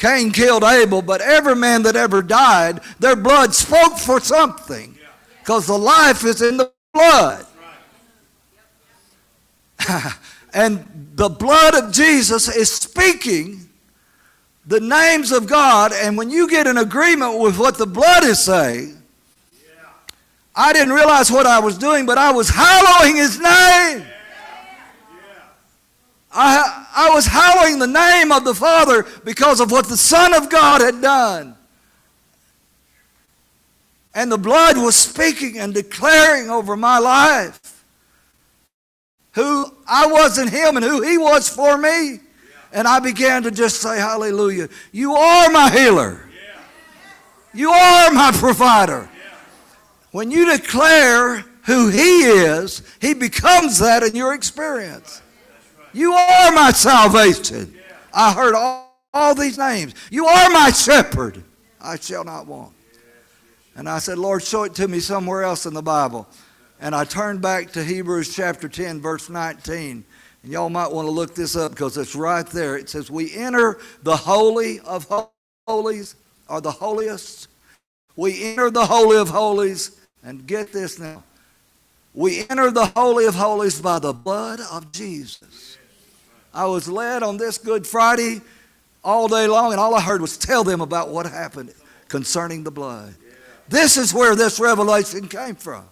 Cain killed Abel, but every man that ever died, their blood spoke for something. Because the life is in the blood. (laughs) and the blood of Jesus is speaking the names of God. And when you get in agreement with what the blood is saying, I didn't realize what I was doing, but I was hallowing his name. I, I was hallowing the name of the Father because of what the Son of God had done. And the blood was speaking and declaring over my life who I was in Him and who He was for me. And I began to just say, Hallelujah. You are my healer. You are my provider. When you declare who He is, He becomes that in your experience. You are my salvation. I heard all, all these names. You are my shepherd. I shall not want. And I said, Lord, show it to me somewhere else in the Bible. And I turned back to Hebrews chapter 10, verse 19. And y'all might want to look this up because it's right there. It says, We enter the Holy of Holies, or the holiest. We enter the Holy of Holies. And get this now. We enter the Holy of Holies by the blood of Jesus. I was led on this Good Friday all day long, and all I heard was tell them about what happened concerning the blood. This is where this revelation came from.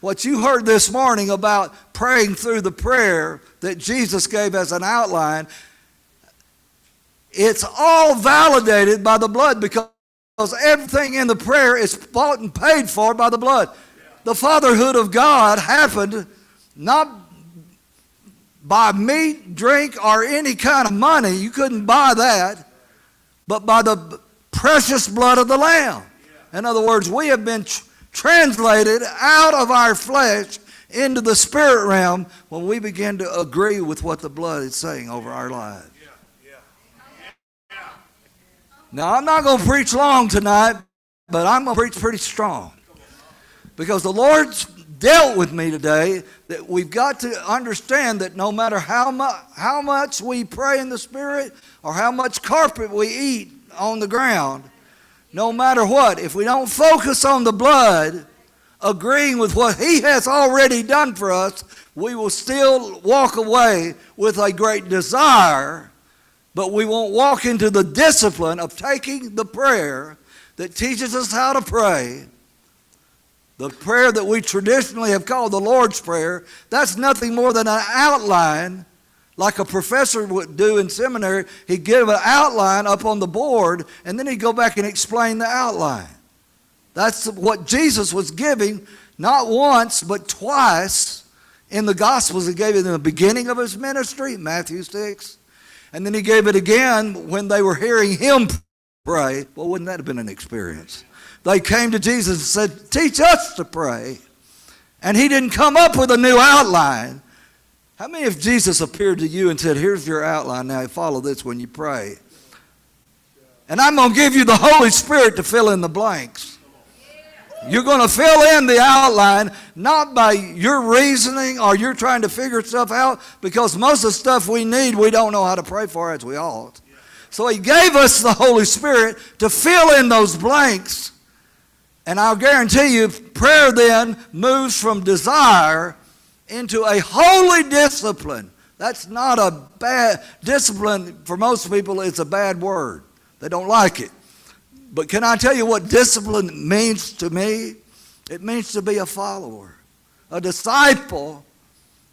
What you heard this morning about praying through the prayer that Jesus gave as an outline, it's all validated by the blood because everything in the prayer is bought and paid for by the blood. The fatherhood of God happened not by meat, drink, or any kind of money. You couldn't buy that, but by the precious blood of the Lamb. In other words, we have been tr- translated out of our flesh into the spirit realm when we begin to agree with what the blood is saying over our lives. Now, I'm not going to preach long tonight, but I'm going to preach pretty strong. Because the Lord's dealt with me today that we've got to understand that no matter how, mu- how much we pray in the Spirit or how much carpet we eat on the ground, no matter what, if we don't focus on the blood, agreeing with what He has already done for us, we will still walk away with a great desire, but we won't walk into the discipline of taking the prayer that teaches us how to pray. The prayer that we traditionally have called the Lord's Prayer, that's nothing more than an outline like a professor would do in seminary, he'd give an outline up on the board and then he'd go back and explain the outline. That's what Jesus was giving, not once, but twice in the Gospels. He gave it in the beginning of his ministry, Matthew 6. And then he gave it again when they were hearing him pray. Well, wouldn't that have been an experience? They came to Jesus and said, Teach us to pray. And he didn't come up with a new outline. How many if Jesus appeared to you and said, Here's your outline, now follow this when you pray? And I'm going to give you the Holy Spirit to fill in the blanks. You're going to fill in the outline not by your reasoning or you're trying to figure stuff out because most of the stuff we need we don't know how to pray for as we ought. So He gave us the Holy Spirit to fill in those blanks. And I'll guarantee you, prayer then moves from desire into a holy discipline. That's not a bad discipline for most people, it's a bad word. They don't like it. But can I tell you what discipline means to me? It means to be a follower. A disciple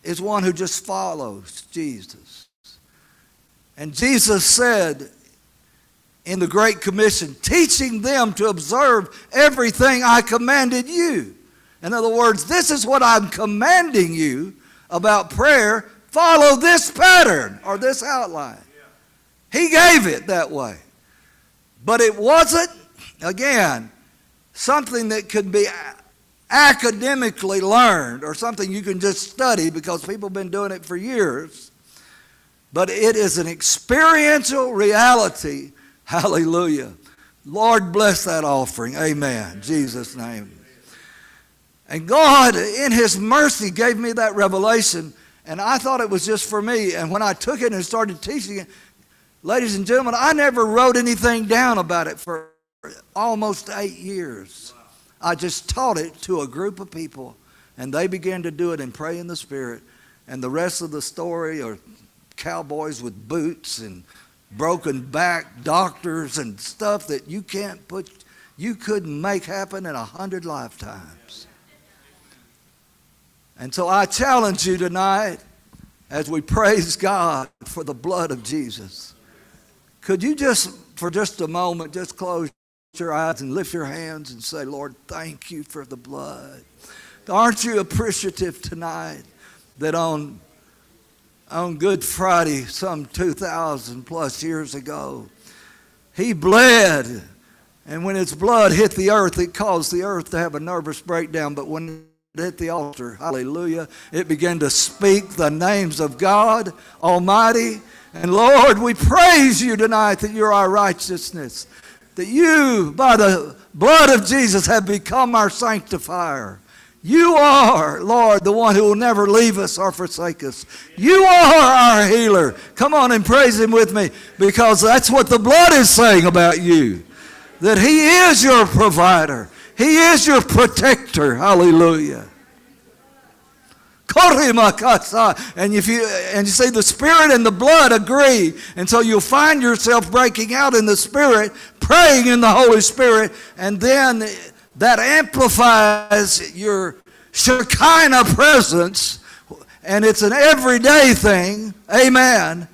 is one who just follows Jesus. And Jesus said in the Great Commission, teaching them to observe everything I commanded you. In other words, this is what I'm commanding you about prayer. Follow this pattern or this outline. He gave it that way. But it wasn't, again, something that could be academically learned or something you can just study because people have been doing it for years. But it is an experiential reality. (laughs) Hallelujah. Lord, bless that offering. Amen. Jesus' name. And God, in His mercy, gave me that revelation, and I thought it was just for me. And when I took it and started teaching it, Ladies and gentlemen, I never wrote anything down about it for almost eight years. I just taught it to a group of people, and they began to do it and pray in the Spirit. And the rest of the story are cowboys with boots and broken back doctors and stuff that you can't put, you couldn't make happen in a hundred lifetimes. And so I challenge you tonight as we praise God for the blood of Jesus. Could you just, for just a moment, just close your eyes and lift your hands and say, Lord, thank you for the blood. Aren't you appreciative tonight that on, on Good Friday, some 2,000 plus years ago, He bled. And when His blood hit the earth, it caused the earth to have a nervous breakdown. But when hit the altar, hallelujah, it began to speak the names of God Almighty. And Lord, we praise you tonight that you're our righteousness that you, by the blood of Jesus, have become our sanctifier. You are, Lord, the one who will never leave us or forsake us. You are our healer. Come on and praise Him with me because that's what the blood is saying about you. That He is your provider, He is your protector. Hallelujah. And if you and you see the spirit and the blood agree, and so you'll find yourself breaking out in the spirit, praying in the Holy Spirit, and then that amplifies your Shekinah presence, and it's an everyday thing. Amen.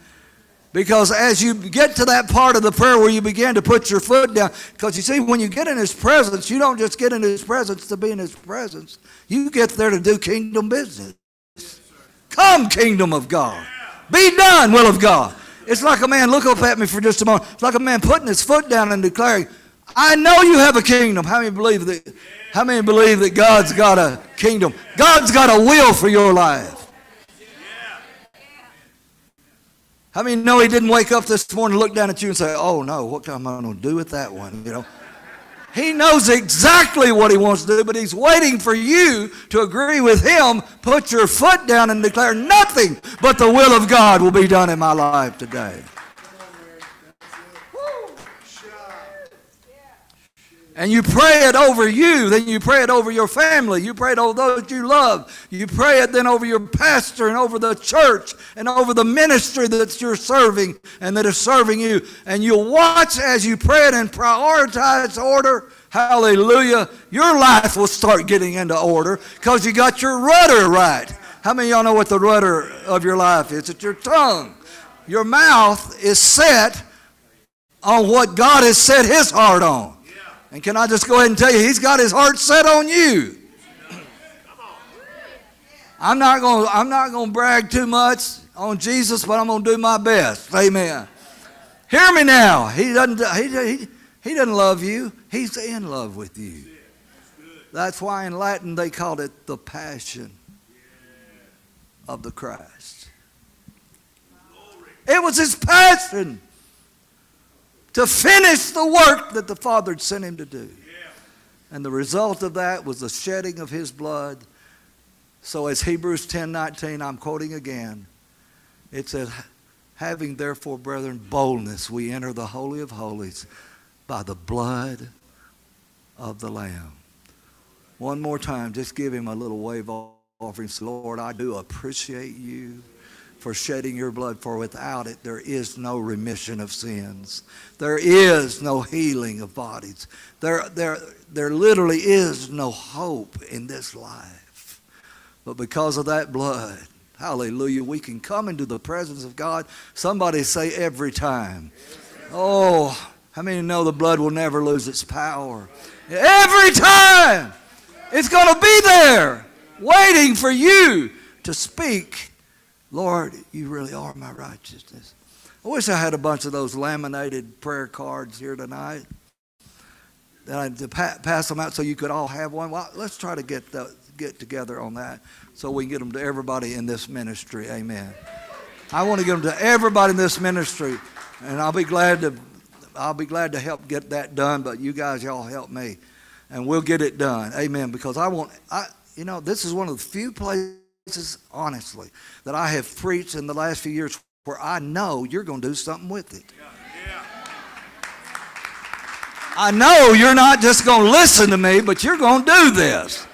Because as you get to that part of the prayer where you begin to put your foot down, because you see, when you get in His presence, you don't just get in His presence to be in His presence, you get there to do kingdom business. Come, kingdom of God. Be done, will of God. It's like a man, look up at me for just a moment. It's like a man putting his foot down and declaring, I know you have a kingdom. How many believe that? How many believe that God's got a kingdom? God's got a will for your life. How many know he didn't wake up this morning, look down at you and say, Oh no, what am I going to do with that one? You know. He knows exactly what he wants to do, but he's waiting for you to agree with him. Put your foot down and declare nothing but the will of God will be done in my life today. And you pray it over you, then you pray it over your family, you pray it over those you love, you pray it then over your pastor and over the church and over the ministry that you're serving and that is serving you. And you'll watch as you pray it in prioritize order. Hallelujah. Your life will start getting into order because you got your rudder right. How many y'all know what the rudder of your life is? It's your tongue. Your mouth is set on what God has set his heart on. And can I just go ahead and tell you, he's got his heart set on you. I'm not going I'm not going to brag too much on Jesus, but I'm going to do my best. Amen. Hear me now. He doesn't he, he, he doesn't love you. He's in love with you. That's why in Latin they called it the passion of the Christ. It was his passion to finish the work that the Father had sent him to do. And the result of that was the shedding of his blood. So as Hebrews 10 19, I'm quoting again, it says, Having therefore, brethren, boldness, we enter the Holy of Holies by the blood of the Lamb. One more time, just give him a little wave offering. Lord, I do appreciate you for shedding your blood, for without it there is no remission of sins. There is no healing of bodies. There, there, there literally is no hope in this life. But because of that blood, hallelujah, we can come into the presence of God. Somebody say every time. Oh, how many know the blood will never lose its power? Every time! It's going to be there, waiting for you to speak Lord, you really are my righteousness. I wish I had a bunch of those laminated prayer cards here tonight. That I'd to pass them out so you could all have one. Well, let's try to get the, get together on that so we can get them to everybody in this ministry. Amen. I want to get them to everybody in this ministry, and I'll be glad to I'll be glad to help get that done. But you guys, y'all help me, and we'll get it done. Amen. Because I want I you know this is one of the few places honestly, that I have preached in the last few years where I know you're going to do something with it. I know you're not just going to listen to me, but you're going to do this.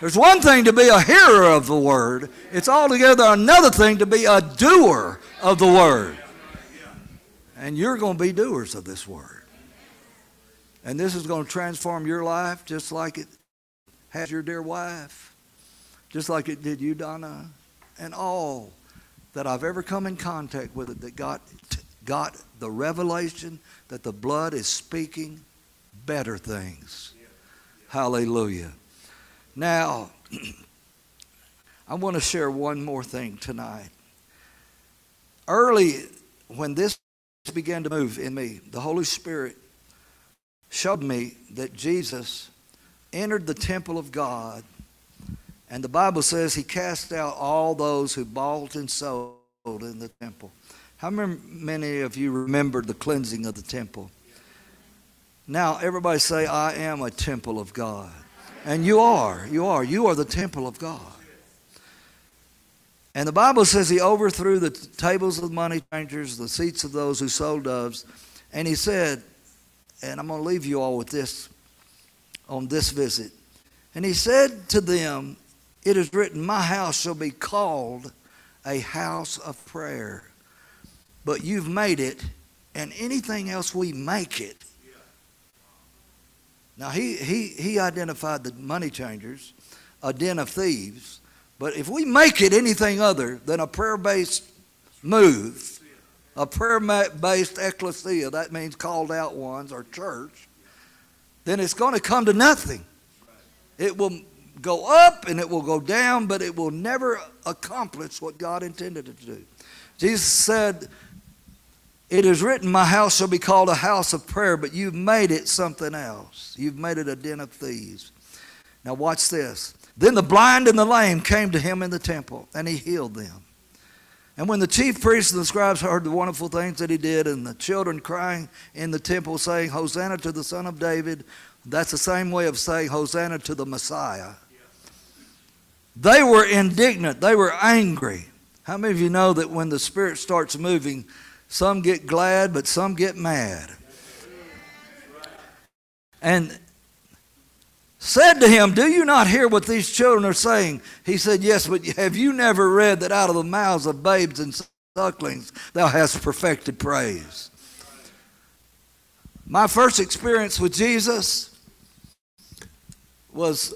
There's one thing to be a hearer of the word, it's altogether another thing to be a doer of the word. And you're going to be doers of this word. And this is going to transform your life just like it has your dear wife, just like it did you, Donna, and all that I've ever come in contact with it that got, got the revelation that the blood is speaking better things. Hallelujah. Now, (clears throat) I want to share one more thing tonight. Early, when this began to move in me, the Holy Spirit showed me that Jesus entered the temple of God, and the Bible says he cast out all those who bought and sold in the temple. How many of you remember the cleansing of the temple? Now, everybody say, I am a temple of God. And you are. You are. You are the temple of God. And the Bible says he overthrew the tables of money changers, the seats of those who sold doves. And he said, and I'm going to leave you all with this on this visit. And he said to them, It is written, My house shall be called a house of prayer. But you've made it, and anything else we make it. Now, he, he, he identified the money changers, a den of thieves. But if we make it anything other than a prayer based move, a prayer based ecclesia, that means called out ones or church, then it's going to come to nothing. It will go up and it will go down, but it will never accomplish what God intended it to do. Jesus said, It is written, My house shall be called a house of prayer, but you've made it something else. You've made it a den of thieves. Now, watch this. Then the blind and the lame came to him in the temple, and he healed them. And when the chief priests and the scribes heard the wonderful things that he did, and the children crying in the temple, saying, Hosanna to the Son of David, that's the same way of saying, Hosanna to the Messiah. They were indignant, they were angry. How many of you know that when the Spirit starts moving, some get glad, but some get mad? And said to him, Do you not hear what these children are saying? He said, Yes, but have you never read that out of the mouths of babes and sucklings thou hast perfected praise? My first experience with Jesus was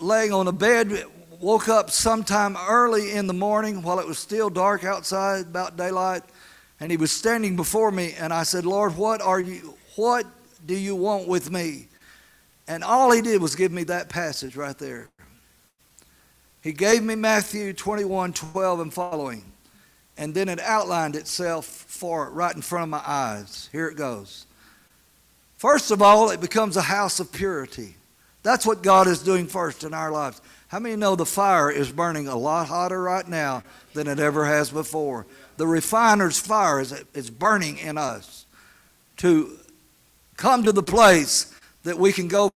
laying on a bed, woke up sometime early in the morning while it was still dark outside, about daylight, and he was standing before me, and I said, Lord, what are you, what do you want with me? And all he did was give me that passage right there. He gave me Matthew 21 12 and following. And then it outlined itself for right in front of my eyes. Here it goes. First of all, it becomes a house of purity. That's what God is doing first in our lives. How many know the fire is burning a lot hotter right now than it ever has before? The refiner's fire is, is burning in us to come to the place that we can go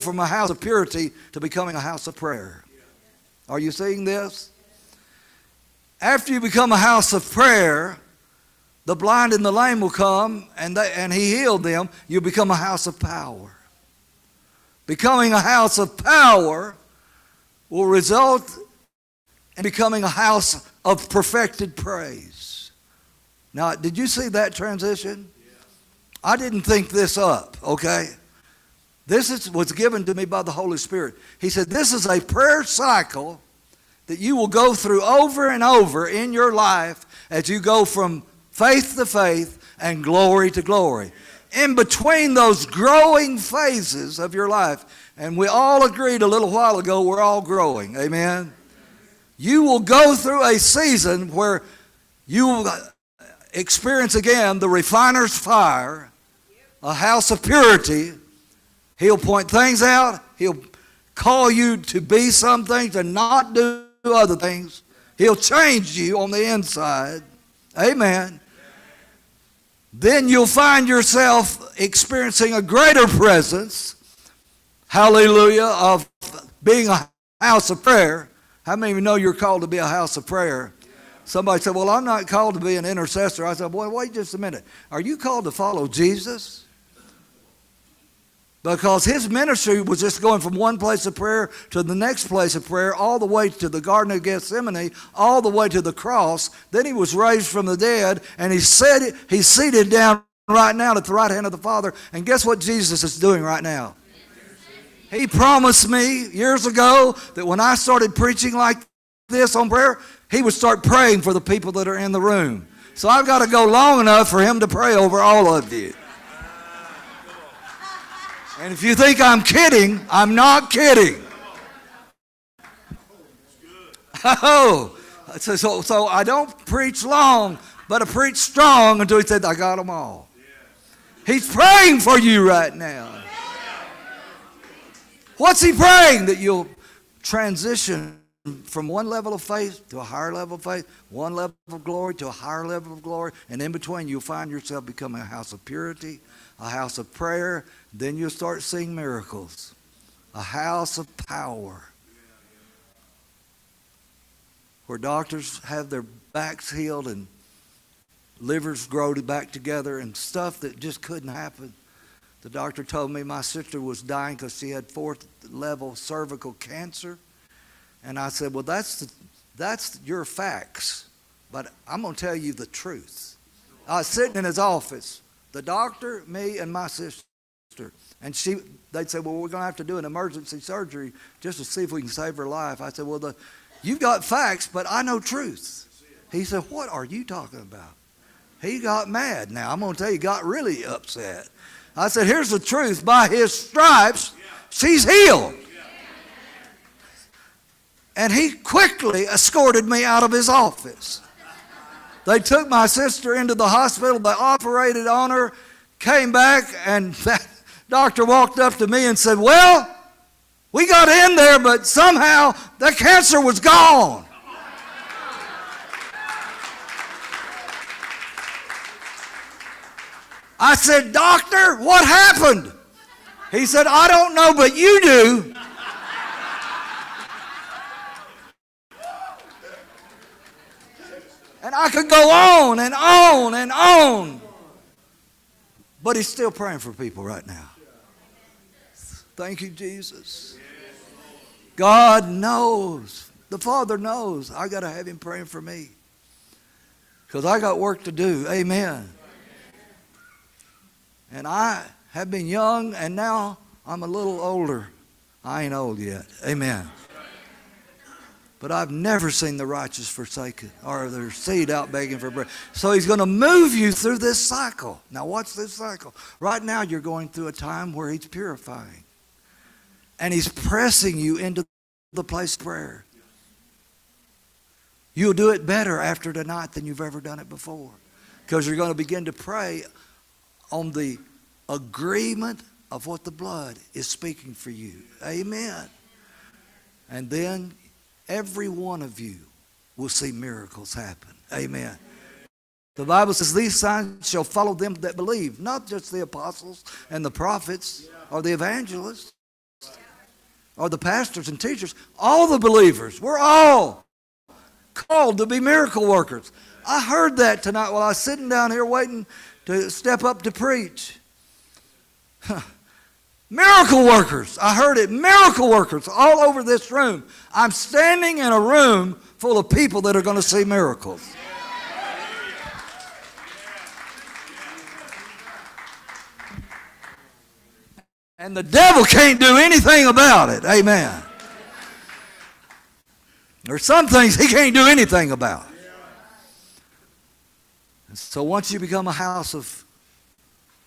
from a house of purity to becoming a house of prayer. Are you seeing this? After you become a house of prayer, the blind and the lame will come and, they, and he healed them. You become a house of power. Becoming a house of power will result in becoming a house of perfected praise. Now, did you see that transition? I didn't think this up, okay? This is, was given to me by the Holy Spirit. He said, This is a prayer cycle that you will go through over and over in your life as you go from faith to faith and glory to glory. In between those growing phases of your life, and we all agreed a little while ago, we're all growing. Amen. You will go through a season where you will experience again the refiner's fire, a house of purity, He'll point things out. He'll call you to be some things and not do other things. He'll change you on the inside. Amen. Then you'll find yourself experiencing a greater presence, hallelujah, of being a house of prayer. How many of you know you're called to be a house of prayer? Somebody said, Well, I'm not called to be an intercessor. I said, Boy, wait just a minute. Are you called to follow Jesus? Because his ministry was just going from one place of prayer to the next place of prayer, all the way to the Garden of Gethsemane, all the way to the cross. Then he was raised from the dead, and he said he's seated down right now at the right hand of the Father. And guess what Jesus is doing right now? He promised me years ago that when I started preaching like this on prayer, he would start praying for the people that are in the room. So I've got to go long enough for him to pray over all of you. And if you think I'm kidding, I'm not kidding. Oh, so, so, so I don't preach long, but I preach strong until he said, I got them all. He's praying for you right now. What's he praying? That you'll transition from one level of faith to a higher level of faith, one level of glory to a higher level of glory, and in between you'll find yourself becoming a house of purity, a house of prayer, then you'll start seeing miracles, a house of power. Where doctors have their backs healed and livers grow back together and stuff that just couldn't happen. The doctor told me my sister was dying because she had fourth level cervical cancer. And I said, Well, that's, the, that's your facts, but I'm going to tell you the truth. I was sitting in his office, the doctor, me, and my sister. And she, they'd say, Well, we're going to have to do an emergency surgery just to see if we can save her life. I said, Well, the, you've got facts, but I know truth. He said, What are you talking about? He got mad. Now, I'm going to tell you, got really upset. I said, Here's the truth. By his stripes, she's healed. And he quickly escorted me out of his office. They took my sister into the hospital. They operated on her, came back, and (laughs) that doctor walked up to me and said, Well, we got in there, but somehow the cancer was gone. I said, Doctor, what happened? He said, I don't know, but you do. And I could go on and on and on. But he's still praying for people right now. Thank you, Jesus. God knows. The Father knows. I got to have him praying for me. Because I got work to do. Amen. And I have been young, and now I'm a little older. I ain't old yet. Amen. But I've never seen the righteous forsaken or their seed out begging for bread. So he's going to move you through this cycle. Now, watch this cycle. Right now, you're going through a time where he's purifying, and he's pressing you into the place of prayer. You'll do it better after tonight than you've ever done it before because you're going to begin to pray on the agreement of what the blood is speaking for you. Amen. And then every one of you will see miracles happen. Amen. The Bible says these signs shall follow them that believe, not just the apostles and the prophets or the evangelists or the pastors and teachers, all the believers. We're all called to be miracle workers. I heard that tonight while I was sitting down here waiting to step up to preach. (laughs) Miracle workers. I heard it. Miracle workers all over this room. I'm standing in a room full of people that are going to see miracles. And the devil can't do anything about it. Amen. There's some things he can't do anything about. So once you become a house of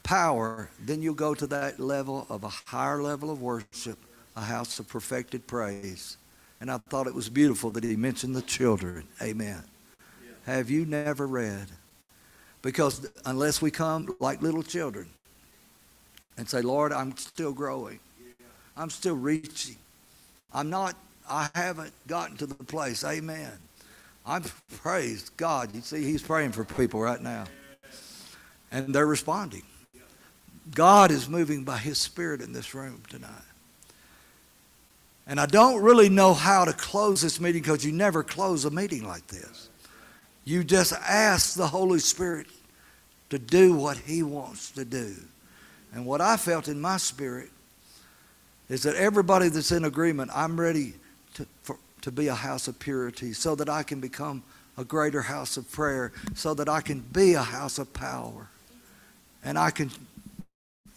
power, then you'll go to that level of a higher level of worship, a house of perfected praise. And I thought it was beautiful that he mentioned the children. Amen. Yeah. Have you never read? Because unless we come like little children and say, Lord, I'm still growing, I'm still reaching, I'm not, I haven't gotten to the place. Amen. I've praised God. You see, he's praying for people right now. And they're responding. God is moving by his spirit in this room tonight. And I don't really know how to close this meeting because you never close a meeting like this. You just ask the Holy Spirit to do what He wants to do. And what I felt in my spirit is that everybody that's in agreement, I'm ready to, for, to be a house of purity so that I can become a greater house of prayer, so that I can be a house of power. And I can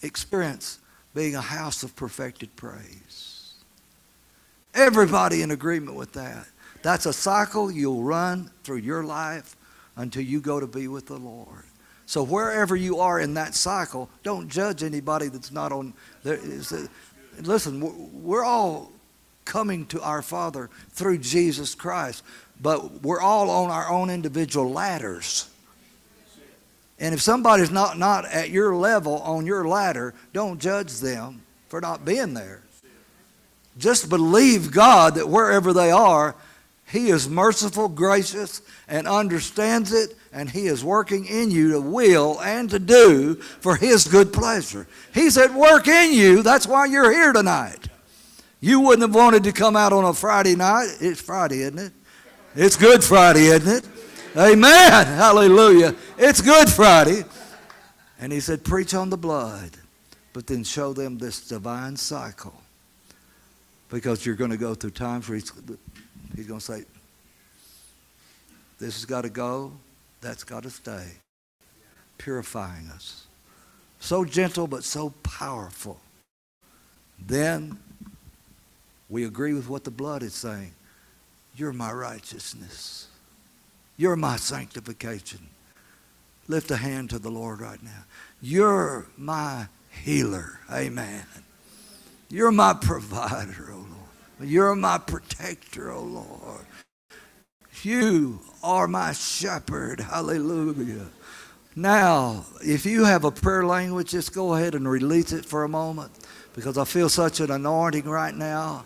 experience being a house of perfected praise. Everybody in agreement with that. That's a cycle you'll run through your life until you go to be with the Lord. So wherever you are in that cycle, don't judge anybody that's not on there. Listen, we're all coming to our Father through Jesus Christ, but we're all on our own individual ladders. And if somebody's not, not at your level on your ladder, don't judge them for not being there. Just believe God that wherever they are, He is merciful, gracious, and understands it, and He is working in you to will and to do for His good pleasure. He's at work in you. That's why you're here tonight. You wouldn't have wanted to come out on a Friday night. It's Friday, isn't it? It's Good Friday, isn't it? Amen. Hallelujah. It's Good Friday. And he said, Preach on the blood, but then show them this divine cycle. Because you're going to go through times where he's, he's going to say, This has got to go, that's got to stay. Purifying us. So gentle, but so powerful. Then we agree with what the blood is saying. You're my righteousness. You're my sanctification. Lift a hand to the Lord right now. You're my healer. Amen. You're my provider, oh Lord. You're my protector, oh Lord. You are my shepherd. Hallelujah. Now, if you have a prayer language, just go ahead and release it for a moment because I feel such an anointing right now.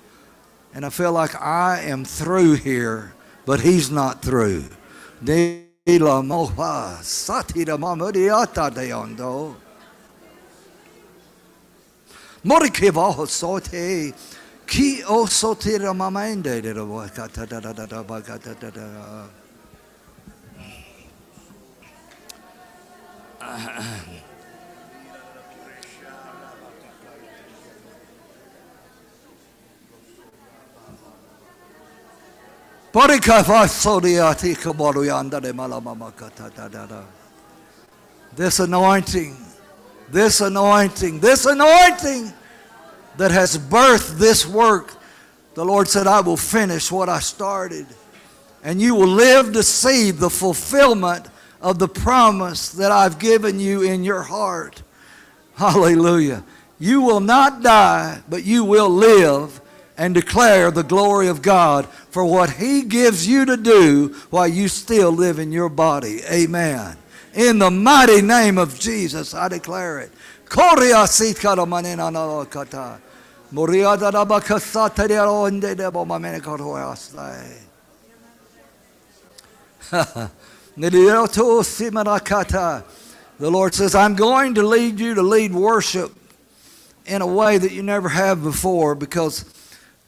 And I feel like I am through here, but he's not through. Dila moha satira mamuriata deondo. Morikiva sote. This anointing, this anointing, this anointing that has birthed this work, the Lord said, I will finish what I started. And you will live to see the fulfillment of the promise that I've given you in your heart. Hallelujah. You will not die, but you will live and declare the glory of God for what He gives you to do while you still live in your body. Amen. In the mighty name of Jesus, I declare it. The Lord says, I'm going to lead you to lead worship in a way that you never have before because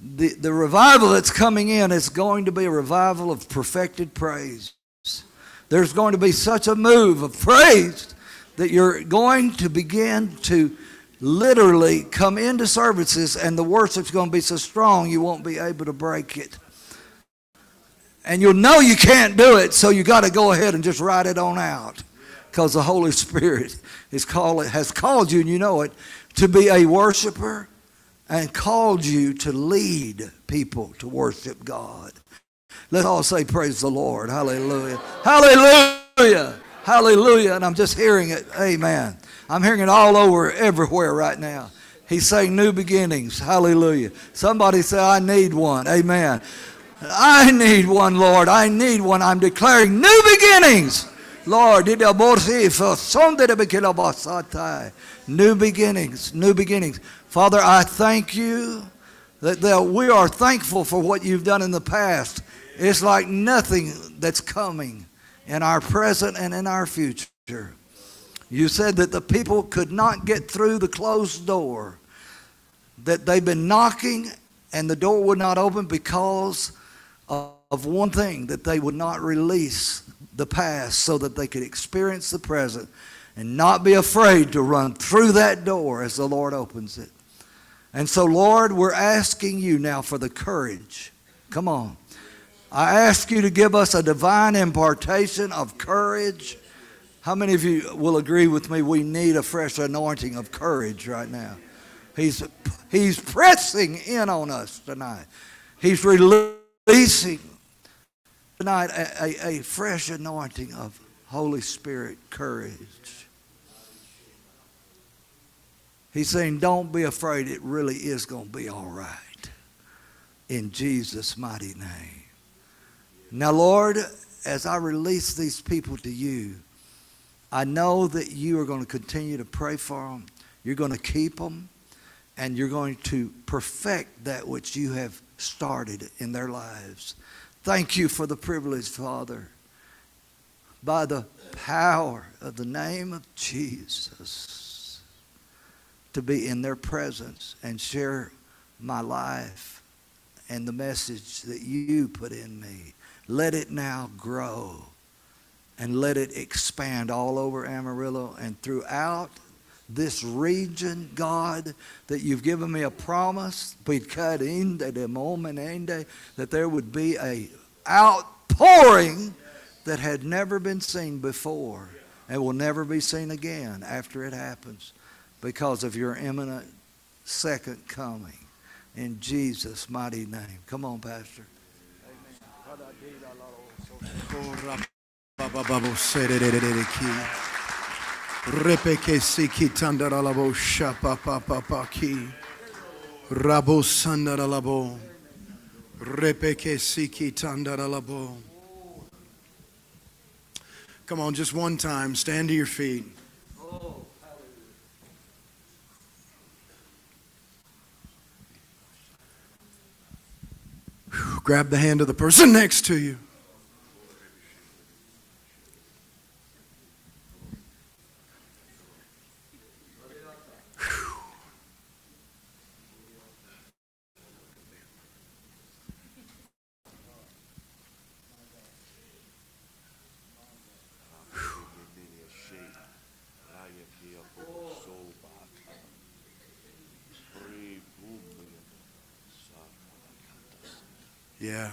the, the revival that's coming in is going to be a revival of perfected praise. There's going to be such a move of praise that you're going to begin to literally come into services and the worship's going to be so strong you won't be able to break it. And you'll know you can't do it, so you got to go ahead and just write it on out. Because the Holy Spirit is call, has called you, and you know it, to be a worshiper and called you to lead people to worship God. Let's all say, Praise the Lord. Hallelujah. Hallelujah. Hallelujah. And I'm just hearing it. Amen. I'm hearing it all over, everywhere right now. He's saying new beginnings. Hallelujah. Somebody say, I need one. Amen. I need one, Lord. I need one. I'm declaring new beginnings. Lord, new beginnings, new beginnings. Father, I thank you that, that we are thankful for what you've done in the past. It's like nothing that's coming in our present and in our future. You said that the people could not get through the closed door, that they've been knocking and the door would not open because of, of one thing that they would not release the past so that they could experience the present and not be afraid to run through that door as the Lord opens it. And so, Lord, we're asking you now for the courage. Come on. I ask you to give us a divine impartation of courage. How many of you will agree with me? We need a fresh anointing of courage right now. He's, he's pressing in on us tonight. He's releasing tonight a, a, a fresh anointing of Holy Spirit courage. He's saying, Don't be afraid, it really is going to be all right. In Jesus' mighty name. Now, Lord, as I release these people to you, I know that you are going to continue to pray for them. You're going to keep them, and you're going to perfect that which you have started in their lives. Thank you for the privilege, Father, by the power of the name of Jesus, to be in their presence and share my life and the message that you put in me. Let it now grow and let it expand all over Amarillo and throughout this region, God, that you've given me a promise, we'd cut in the moment, any day, that there would be a outpouring that had never been seen before and will never be seen again after it happens because of your imminent second coming. In Jesus' mighty name. Come on, Pastor. Rabo sandara labo. Repeke siki tandara labo. Come on, just one time. Stand to your feet. Grab the hand of the person next to you. Yeah.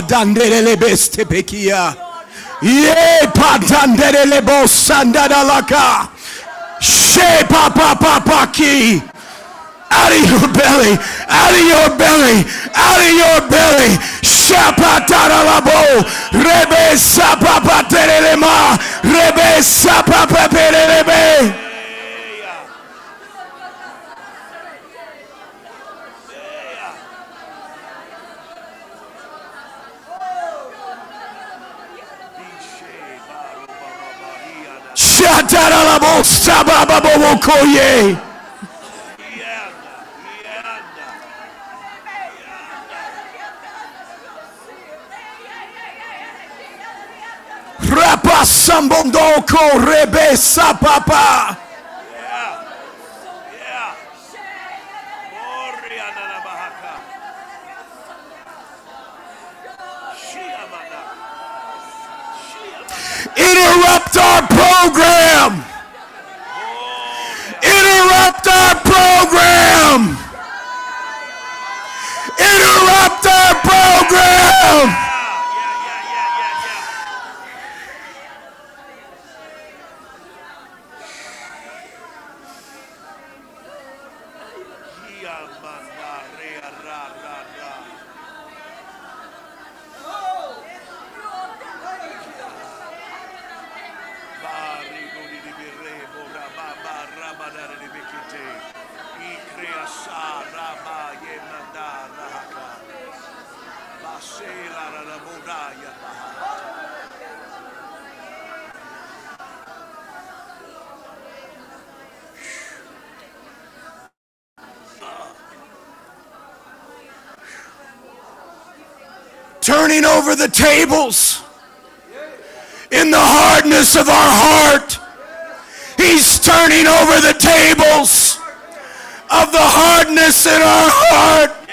dandere le beste pekia. Ye pa dandere le bosanda dalaka. Sheba pa pa pa ki. Out of your belly, out of your belly, out of your belly. Shapatara labo. Rebe sapapa terelema. Rebe sapapa perelebe. Shataralabosabababokoye. Rapasambondoko rebesa papa. Interrupt our program. Interrupt our program. Interrupt our program. Turning over the tables in the hardness of our heart. He's turning over the tables of the hardness in our heart.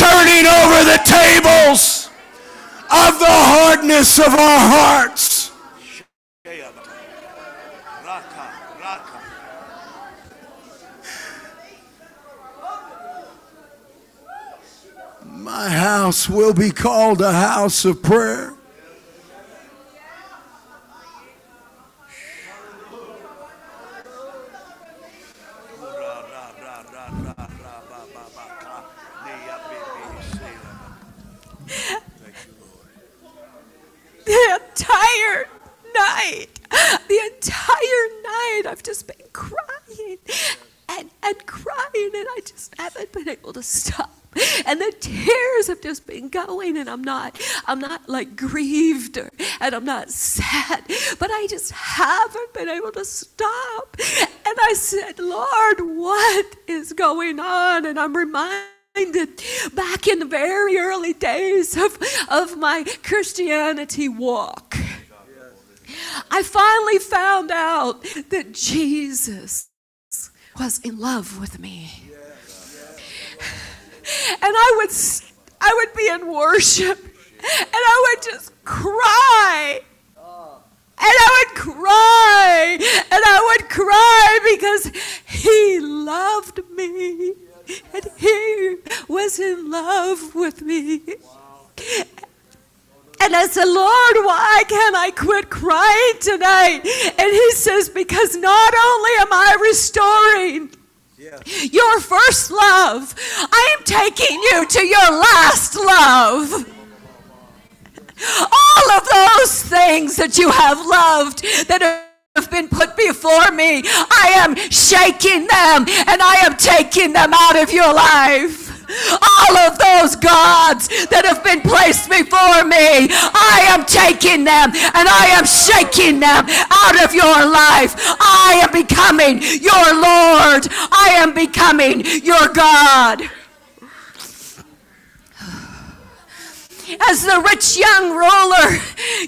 Turning over the tables of the hardness of our hearts. My house will be called a house of prayer. the entire night, the entire night, I've just been crying and, and crying, and I just haven't been able to stop. And the tears have just been going, and I'm not, I'm not like grieved or, and I'm not sad, but I just haven't been able to stop. And I said, Lord, what is going on? And I'm reminded back in the very early days of, of my Christianity walk. I finally found out that Jesus was in love with me. And I would, I would be in worship and I would just cry. And I would cry and I would cry because he loved me and he was in love with me. And I said, Lord, why can't I quit crying tonight? And he says, Because not only am I restoring your first love, I am taking you to your last love. All of those things that you have loved that have been put before me, I am shaking them and I am taking them out of your life. All of those gods that have been placed before me, I am taking them and I am shaking them out of your life. I am becoming your Lord. I am becoming your God. as the rich young ruler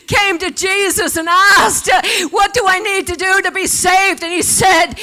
came to Jesus and asked, What do I need to do to be saved? And he said,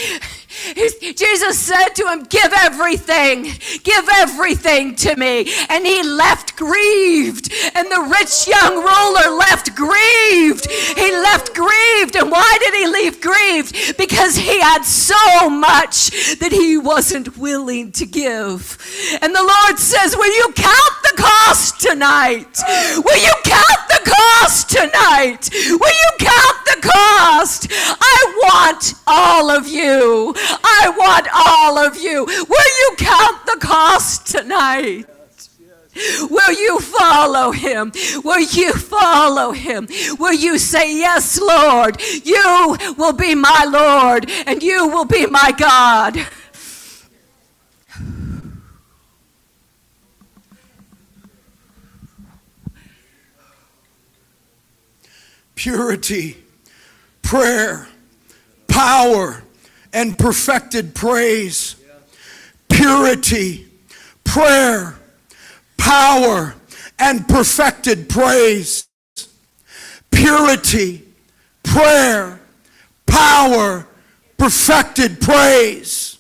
Jesus said to him, Give everything, give everything to me. And he left grieved. And the rich young ruler left grieved. He left grieved. And why did he leave grieved? Because he had so much that he wasn't willing to give. And the Lord says, Will you count the cost tonight? Will you count the cost tonight? Will you count the cost? I want all of you. I want all of you. Will you count the cost tonight? Will you follow him? Will you follow him? Will you say, Yes, Lord, you will be my Lord and you will be my God? Purity, prayer, power, and perfected praise. Purity, prayer, power, and perfected praise. Purity, prayer, power, perfected praise.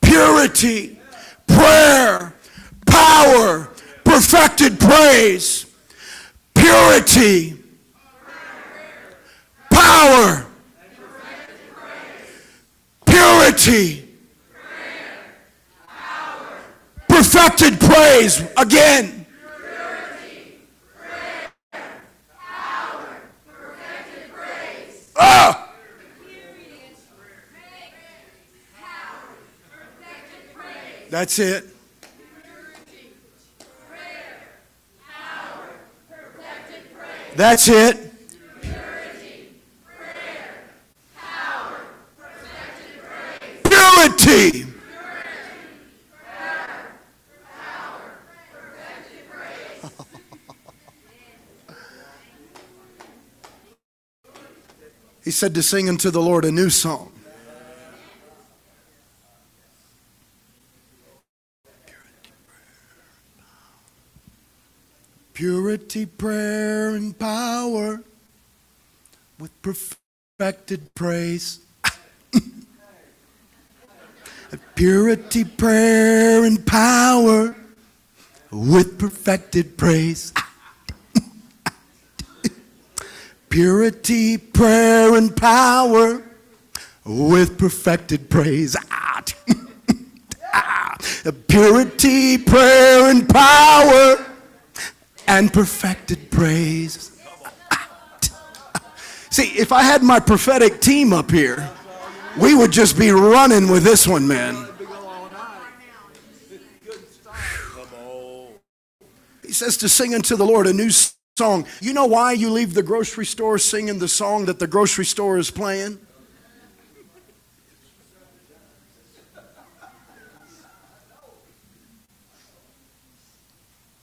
Purity, prayer, power, perfected praise. Purity, power, purity, perfected praise. Again. Purity, prayer, power, perfected praise. Ah! Perfected praise. That's it. That's it. (laughs) He said to sing unto the Lord a new song. Purity, prayer, and power with perfected praise. Purity, prayer, and power with perfected praise. (laughs) Purity, prayer, and power with perfected praise. (laughs) Purity, prayer, and power and perfected praise. (laughs) See, if I had my prophetic team up here, we would just be running with this one, man. He says to sing unto the Lord a new song. You know why you leave the grocery store singing the song that the grocery store is playing?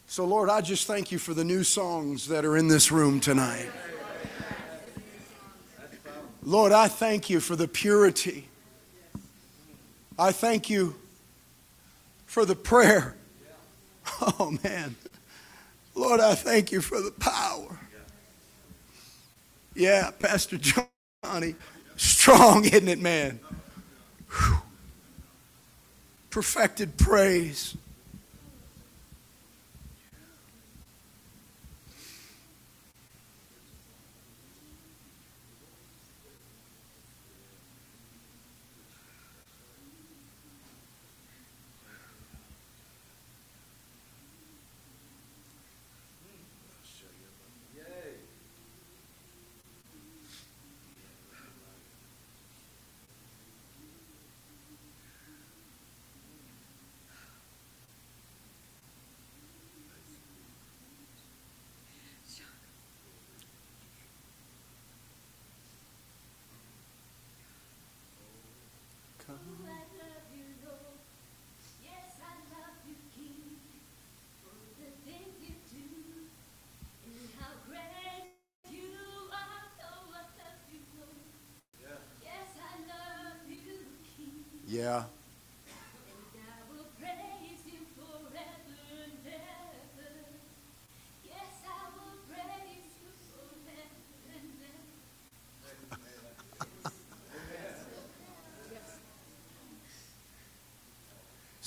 So, Lord, I just thank you for the new songs that are in this room tonight. Lord, I thank you for the purity. I thank you for the prayer. (laughs) Oh, man. Lord, I thank you for the power. Yeah, Pastor Johnny, strong, isn't it, man? Whew. Perfected praise.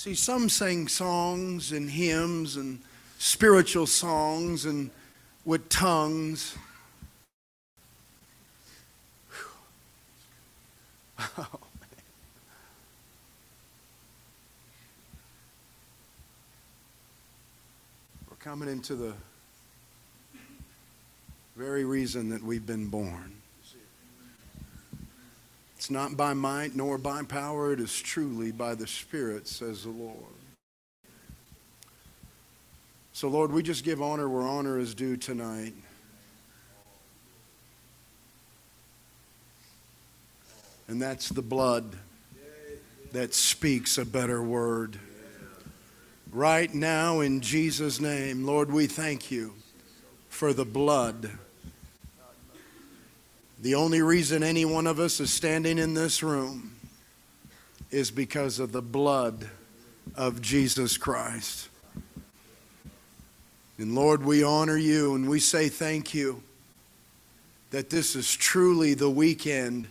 See, some sang songs and hymns and spiritual songs and with tongues. (laughs) We're coming into the very reason that we've been born. It's not by might nor by power, it is truly by the Spirit, says the Lord. So, Lord, we just give honor where honor is due tonight. And that's the blood that speaks a better word. Right now, in Jesus' name, Lord, we thank you for the blood the only reason any one of us is standing in this room is because of the blood of Jesus Christ. And Lord, we honor you and we say thank you that this is truly the weekend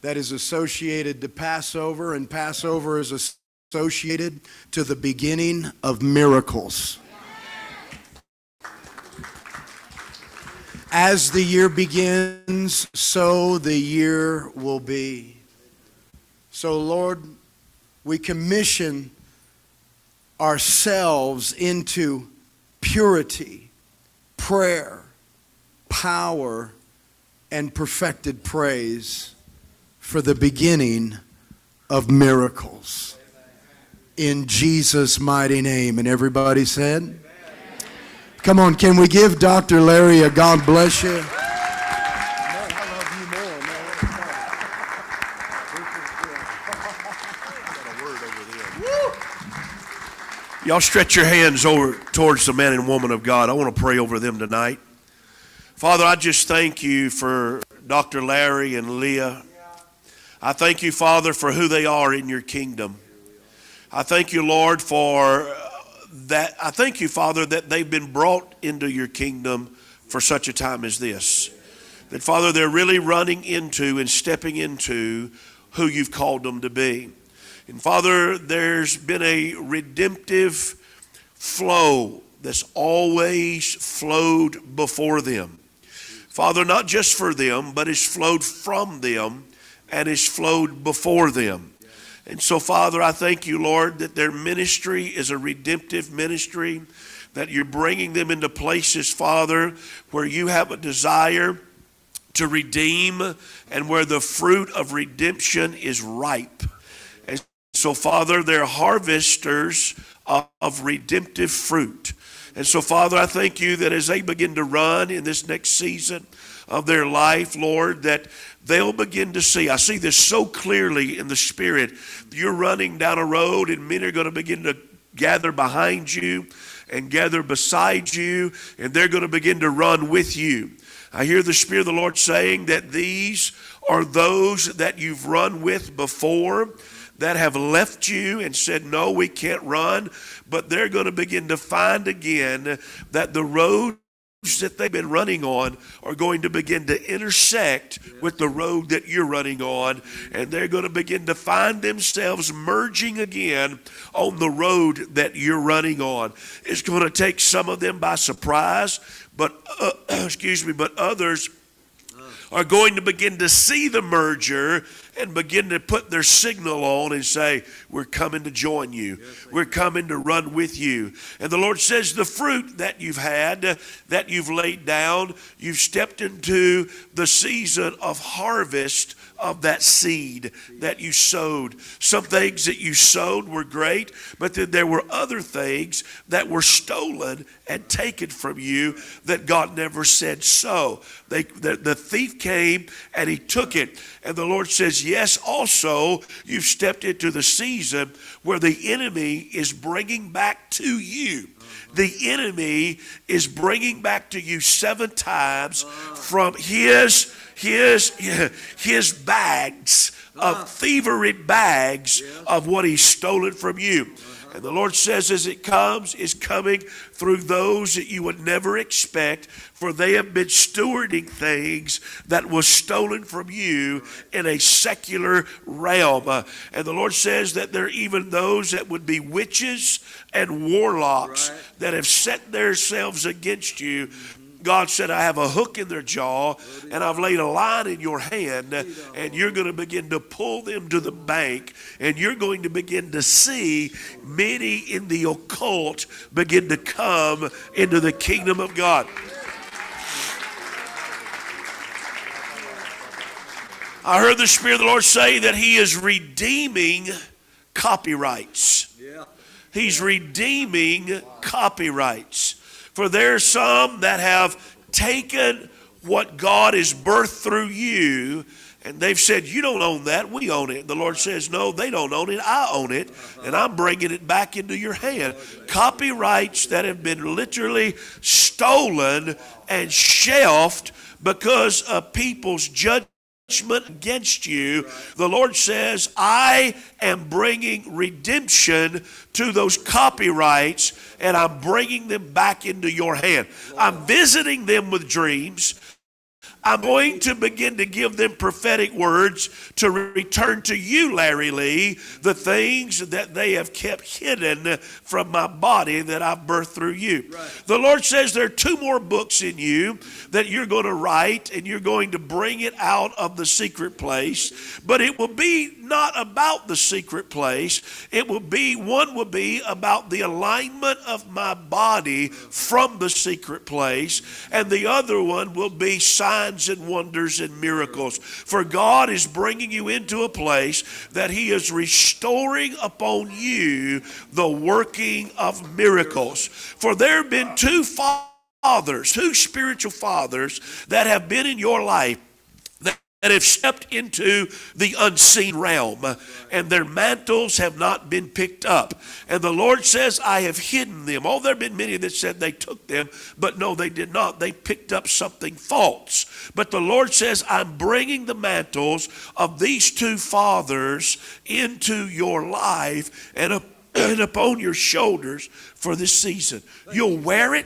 that is associated to Passover, and Passover is associated to the beginning of miracles. As the year begins, so the year will be. So, Lord, we commission ourselves into purity, prayer, power, and perfected praise for the beginning of miracles. In Jesus' mighty name. And everybody said, Come on, can we give Dr. Larry a God bless you? Y'all stretch your hands over towards the man and woman of God. I want to pray over them tonight. Father, I just thank you for Dr. Larry and Leah. I thank you, Father, for who they are in your kingdom. I thank you, Lord, for that. I thank you, Father, that they've been brought into your kingdom for such a time as this. That, Father, they're really running into and stepping into who you've called them to be. And, Father, there's been a redemptive flow that's always flowed before them. Father, not just for them, but it's flowed from them and it's flowed before them. And so, Father, I thank you, Lord, that their ministry is a redemptive ministry, that you're bringing them into places, Father, where you have a desire to redeem and where the fruit of redemption is ripe. And so, Father, they're harvesters of, redemptive fruit. And so, Father, I thank you that as they begin to run in this next season of their life, Lord, that they'll begin to see. I see this so clearly in the Spirit. You're running down a road, and men are going to begin to gather behind you and gather beside you, and they're going to begin to run with you. I hear the Spirit of the Lord saying that these are those that you've run with before that have left you and said, No, we can't run. But they're going to begin to find again that the road that they've been running on are going to begin to intersect with the road that you're running on, and they're going to begin to find themselves merging again on the road that you're running on. It's going to take some of them by surprise, but uh, (clears throat) excuse me, but others are going to begin to see the merger and begin to put their signal on and say, We're coming to join you. We're coming to run with you. And the Lord says, The fruit that you've had, that you've laid down, you've stepped into the season of harvest of that seed that you sowed. Some things that you sowed were great, but then there were other things that were stolen and taken from you that God never said so. They, the, the thief came and he took it. And the Lord says, Yes, also, you've stepped into the season where the enemy is bringing back to you the enemy is bringing back to you seven times from his his his bags of ah. thievery bags of what he's stolen from you and the Lord says, as it comes, is coming through those that you would never expect, for they have been stewarding things that was stolen from you in a secular realm. And the Lord says that there are even those that would be witches and warlocks right. that have set themselves against you God said, I have a hook in their jaw and I've laid a line in your hand, and you're going to begin to pull them to the bank, and you're going to begin to see many in the occult begin to come into the kingdom of God. I heard the Spirit of the Lord say that He is redeeming copyrights. He's redeeming copyrights. For there are some that have taken what God has birthed through you and they've said, You don't own that, we own it. The Lord says, No, they don't own it, I own it, and I'm bringing it back into your hand. Copyrights that have been literally stolen and shelved because of people's judgment judgment against you. The Lord says, I am bringing redemption to those copyrights and I'm bringing them back into your hand. I'm visiting them with dreams. I'm going to begin to give them prophetic words to return to you, Larry Lea, the things that they have kept hidden from my body that I've birthed through you. Right. The Lord says there are two more books in you that you're going to write and you're going to bring it out of the secret place, but it will be not about the secret place. It will be, one will be about the alignment of my body from the secret place, and the other one will be signs and wonders and miracles. For God is bringing you into a place that He is restoring upon you the working of miracles. For there have been two fathers, two spiritual fathers that have been in your life that have stepped into the unseen realm, and their mantles have not been picked up. And the Lord says, I have hidden them. Oh, there have been many that said they took them, but no, they did not. They picked up something false. But the Lord says, I'm bringing the mantles of these two fathers into your life and, up, (clears throat) and upon your shoulders for this season. You'll wear it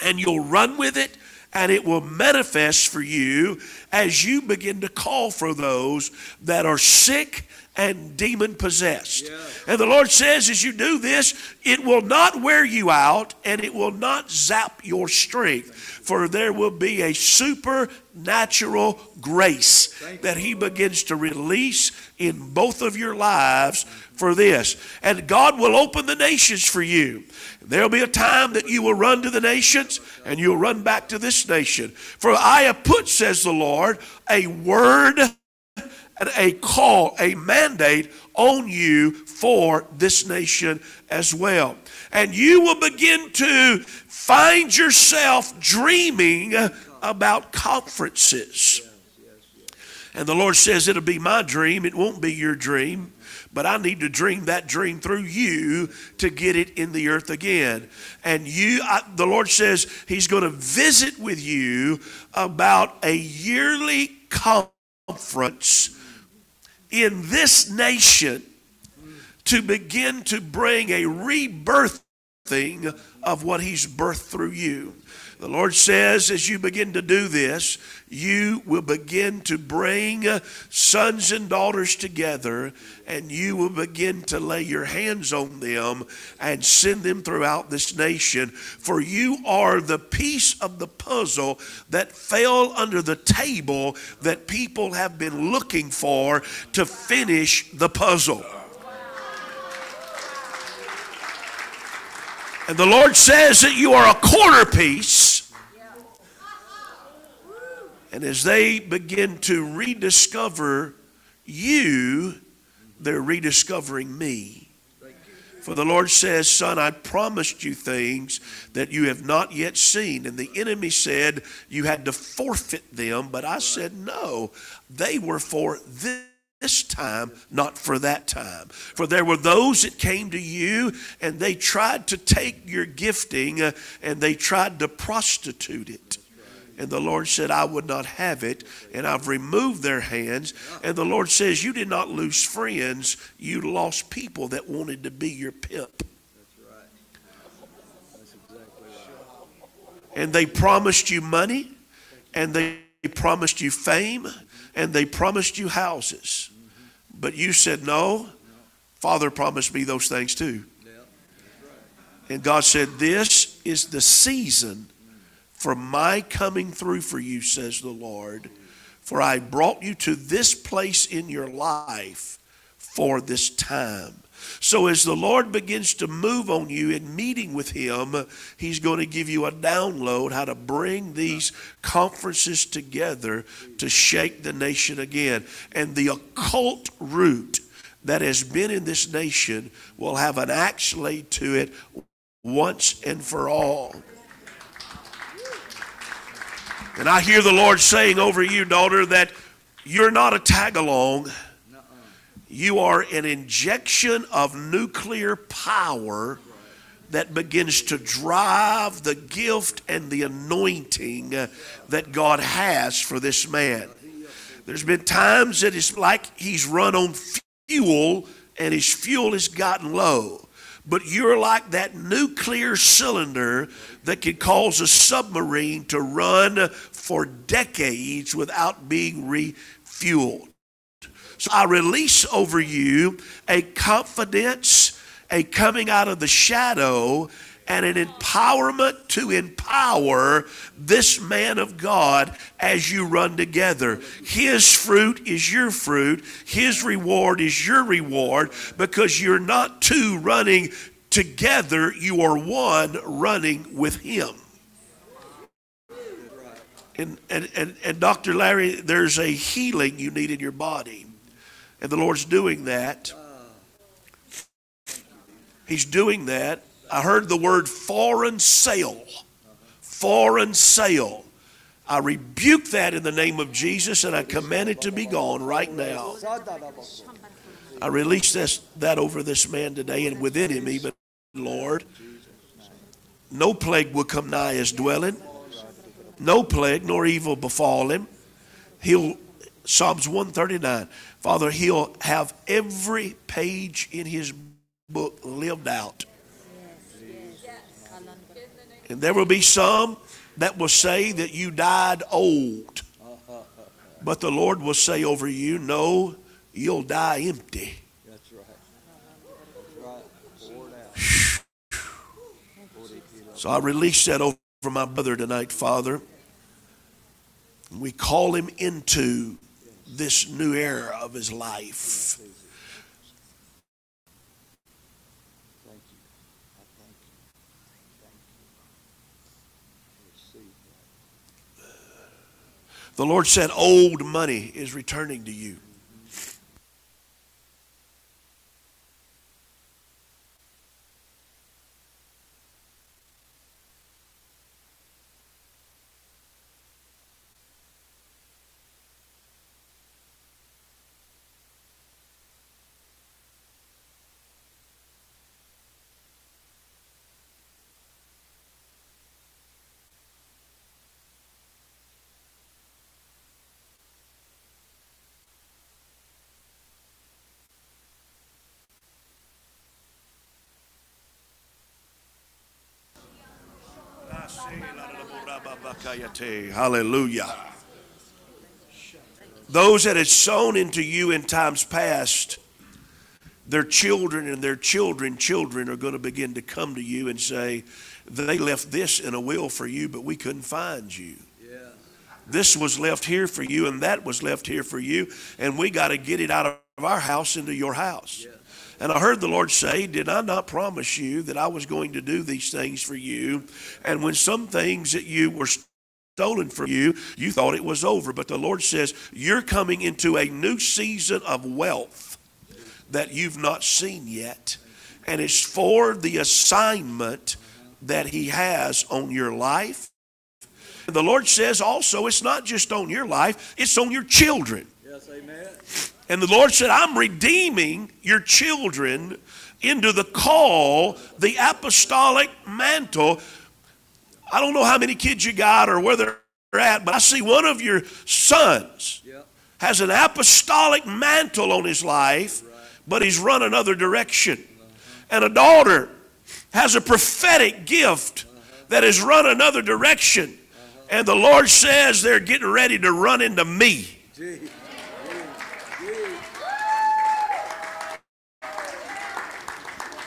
and you'll run with it and it will manifest for you as you begin to call for those that are sick and demon possessed. And the Lord says, as you do this, it will not wear you out and it will not zap your strength, for there will be a supernatural grace that He begins to release in both of your lives for this. And God will open the nations for you. There'll be a time that you will run to the nations and you'll run back to this nation. For I have put, says the Lord, a word and a call, a mandate on you for this nation as well. And you will begin to find yourself dreaming about conferences. And the Lord says, It'll be my dream, it won't be your dream but I need to dream that dream through you to get it in the earth again. And you, I, the Lord says He's going to visit with you about a yearly conference in this nation to begin to bring a rebirthing of what He's birthed through you. The Lord says, as you begin to do this, you will begin to bring uh, sons and daughters together, and you will begin to lay your hands on them and send them throughout this nation. For you are the piece of the puzzle that fell under the table that people have been looking for to finish the puzzle. And the Lord says that you are a corner piece. And as they begin to rediscover you, they're rediscovering me. For the Lord says, Son, I promised you things that you have not yet seen. And the enemy said you had to forfeit them, but I said, No, they were for this this time, not for that time. For there were those that came to you and they tried to take your gifting uh, and they tried to prostitute it. And the Lord said, I would not have it, and I've removed their hands. And the Lord says, You did not lose friends, you lost people that wanted to be your pimp. That's right. That's exactly right. And they promised you money, and they promised you fame, and they promised you houses. But you said, No, Father promised me those things too. And God said, This is the season for my coming through for you, says the Lord. For I brought you to this place in your life for this time. So, as the Lord begins to move on you in meeting with Him, He's going to give you a download how to bring these conferences together to shake the nation again. And the occult root that has been in this nation will have an axe laid to it once and for all. And I hear the Lord saying over you, daughter, that you're not a tag along. You are an injection of nuclear power that begins to drive the gift and the anointing that God has for this man. There's been times that it's like he's run on fuel and his fuel has gotten low. But you're like that nuclear cylinder that can cause a submarine to run for decades without being refueled. So I release over you a confidence, a coming out of the shadow, and an empowerment to empower this man of God as you run together. His fruit is your fruit, His reward is your reward because you're not two running together, you are one running with Him. And, and, and, and Dr. Larry, there's a healing you need in your body. And the Lord's doing that. He's doing that. I heard the word foreign sale. Foreign sale. I rebuke that in the name of Jesus and I command it to be gone right now. I release this, that over this man today and within him, even, Lord. No plague will come nigh his dwelling. No plague nor evil befall him. He'll, Psalms 139, Father, he'll have every page in his book lived out. And there will be some that will say that you died old. But the Lord will say over you, no, you'll die empty. That's right. That's right. So I release that over my brother tonight, Father. We call him into this new era of his life. Thank you. I thank you. Thank you. Receive that. The Lord said, Old money is returning to you. Hallelujah. Those that had sown into you in times past, their children and their children children are going to begin to come to you and say, they left this in a will for you, but we couldn't find you. This was left here for you, and that was left here for you, and we got to get it out of our house into your house. And I heard the Lord say, Did I not promise you that I was going to do these things for you? And when some things that you were stolen from you, you thought it was over. But the Lord says, You're coming into a new season of wealth that you've not seen yet. And it's for the assignment that He has on your life. And the Lord says also, it's not just on your life, it's on your children. Yes, amen. And the Lord said, I'm redeeming your children into the call, the apostolic mantle. I don't know how many kids you got or where they're at, but I see one of your sons Yeah. has an apostolic mantle on his life, but he's run another direction. And a daughter has a prophetic gift that has run another direction. And the Lord says they're getting ready to run into me.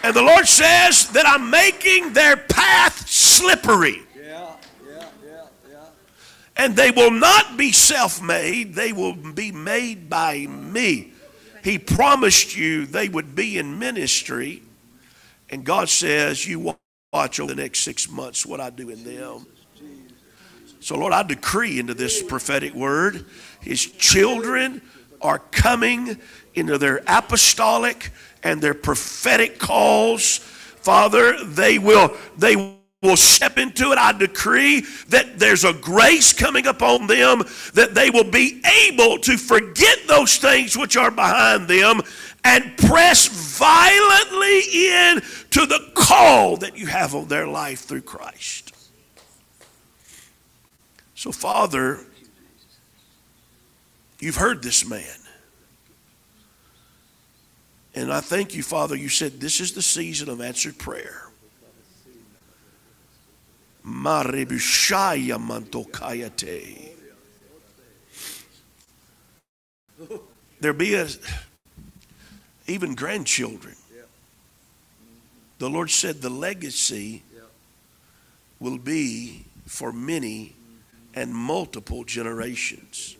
And the Lord says that I'm making their path slippery. Yeah, yeah, yeah, yeah. And they will not be self made, they will be made by me. He promised you they would be in ministry. And God says, You watch over the next six months what I do in them. So, Lord, I decree into this prophetic word His children are coming into their apostolic and their prophetic calls. Father, they will, they will step into it. I decree that there's a grace coming upon them that they will be able to forget those things which are behind them and press violently in to the call that you have on their life through Christ. So, Father, you've heard this man. And I thank you, Father. You said this is the season of answered prayer. Maribushaya mantokayate. There be a, even grandchildren. The Lord said the legacy will be for many and multiple generations.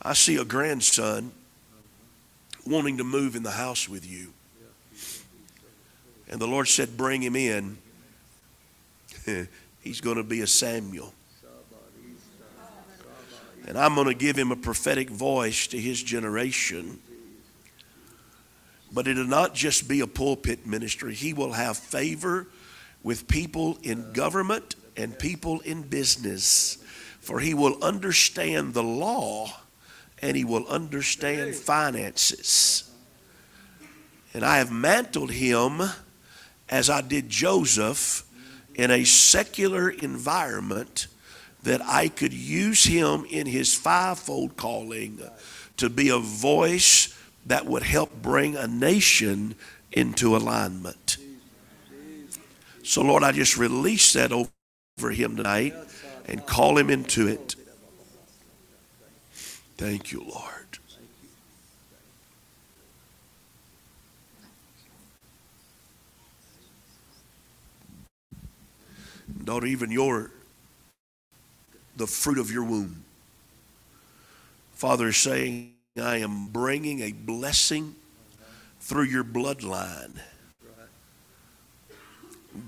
I see a grandson wanting to move in the house with you. And the Lord said, Bring him in. (laughs) He's going to be a Samuel. And I'm going to give him a prophetic voice to his generation. But it'll not just be a pulpit ministry, he will have favor with people in government and people in business, for he will understand the law and he will understand finances. And I have mantled him as I did Joseph in a secular environment that I could use him in his fivefold calling to be a voice that would help bring a nation into alignment. So, Lord, I just release that over him tonight and call him into it. Thank you, Lord. Daughter, even your the fruit of your womb. Father is saying, I am bringing a blessing through your bloodline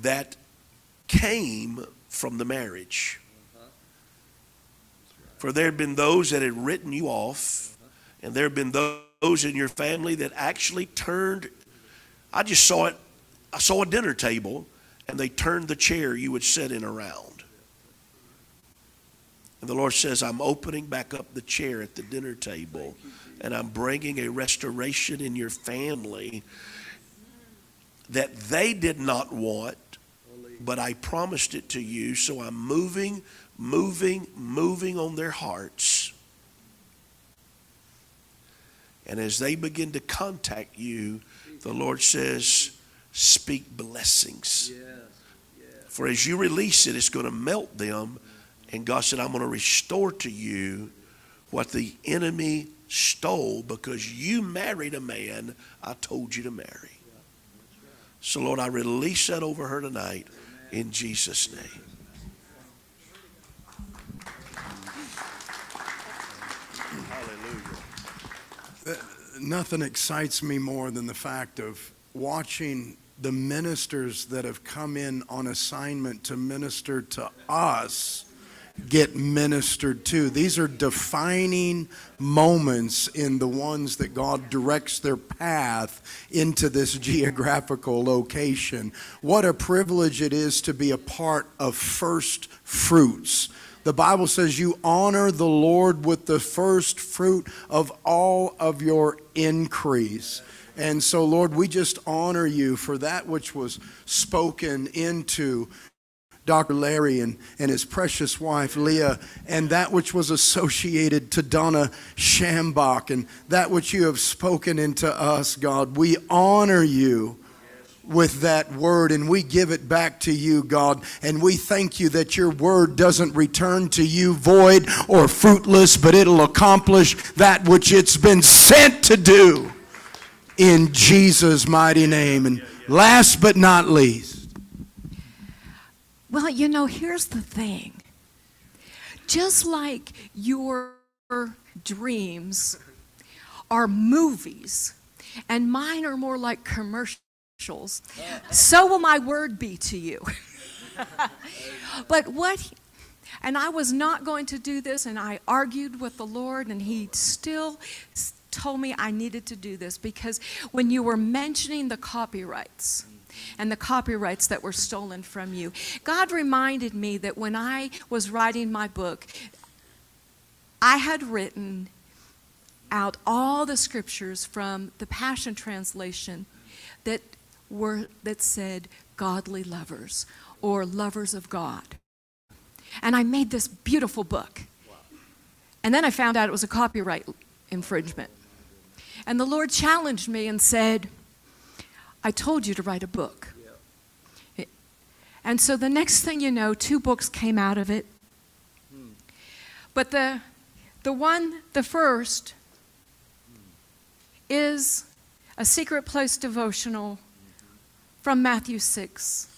that came from the marriage. For there had been those that had written you off, and there had been those in your family that actually turned. I just saw it. I saw a dinner table, and they turned the chair you would sit in around. And the Lord says, I'm opening back up the chair at the dinner table and I'm bringing a restoration in your family that they did not want, but I promised it to you. So I'm moving, moving, moving on their hearts. And as they begin to contact you, the Lord says, Speak blessings. For as you release it, it's going to melt them and God said, I'm going to restore to you what the enemy stole because you married a man I told you to marry. So, Lord, I release that over her tonight in Jesus' name. Hallelujah. Nothing excites me more than the fact of watching the ministers that have come in on assignment to minister to us get ministered to. These are defining moments in the ones that God directs their path into this (laughs) geographical location. What a privilege it is to be a part of first fruits. The Bible says you honor the Lord with the first fruit of all of your increase. And so, Lord, we just honor you for that which was spoken into Dr. Larry and, and his precious wife Leah, and that which was associated to Donna Shambach, and that which you have spoken into us, God. We honor you with that word and we give it back to you, God. And we thank you that your word doesn't return to you void or fruitless, but it'll accomplish that which it's been sent to do in Jesus' mighty name. And last but not least, well, you know, here's the thing. Just like your dreams are movies, and mine are more like commercials, so will my word be to you. (laughs) but what, and I was not going to do this, and I argued with the Lord, and He still told me I needed to do this because when you were mentioning the copyrights, and the copyrights that were stolen from you. God reminded me that when I was writing my book, I had written out all the scriptures from the Passion Translation that were that said godly lovers or lovers of God. And I made this beautiful book. And then I found out it was a copyright infringement. And the Lord challenged me and said, I told you to write a book. And so the next thing you know, two books came out of it. But the, the one, the first, is a secret place devotional from Matthew 6.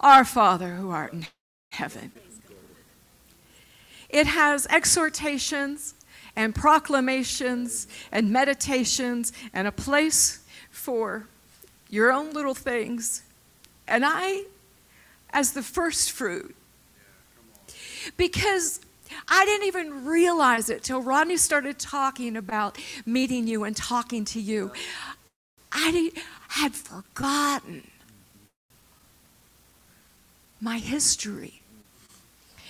Our Father who art in heaven. It has exhortations and proclamations and meditations and a place for your own little things. And I, as the first fruit, because I didn't even realize it till Rodney started talking about meeting you and talking to you. I had forgotten my history.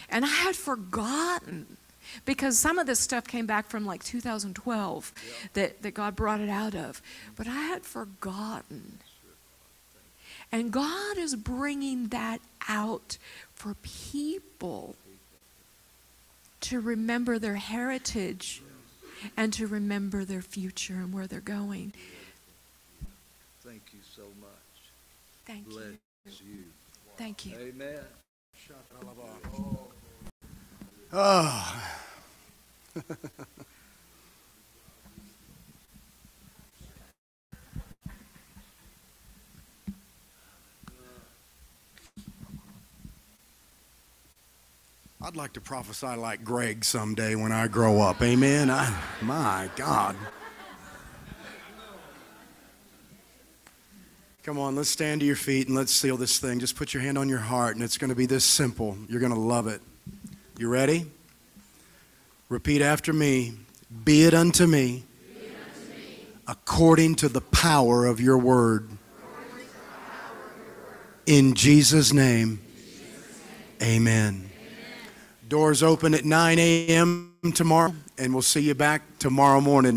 And I had forgotten because some of this stuff came back from like 2012 that, that God brought it out of. But I had forgotten. And God is bringing that out for people to remember their heritage and to remember their future and where they're going. Thank you so much. Thank Bless you. you. Thank you. Amen. Oh. (laughs) I'd like to prophesy like Greg someday when I grow up. Amen. I, my God. Come on, let's stand to your feet and let's seal this thing. Just put your hand on your heart, and it's going to be this simple. You're going to love it. You ready? Repeat after me. Be it unto me, according to the power of your word. In Jesus' name, amen. Doors open at 9 a.m. tomorrow, and we'll see you back tomorrow morning.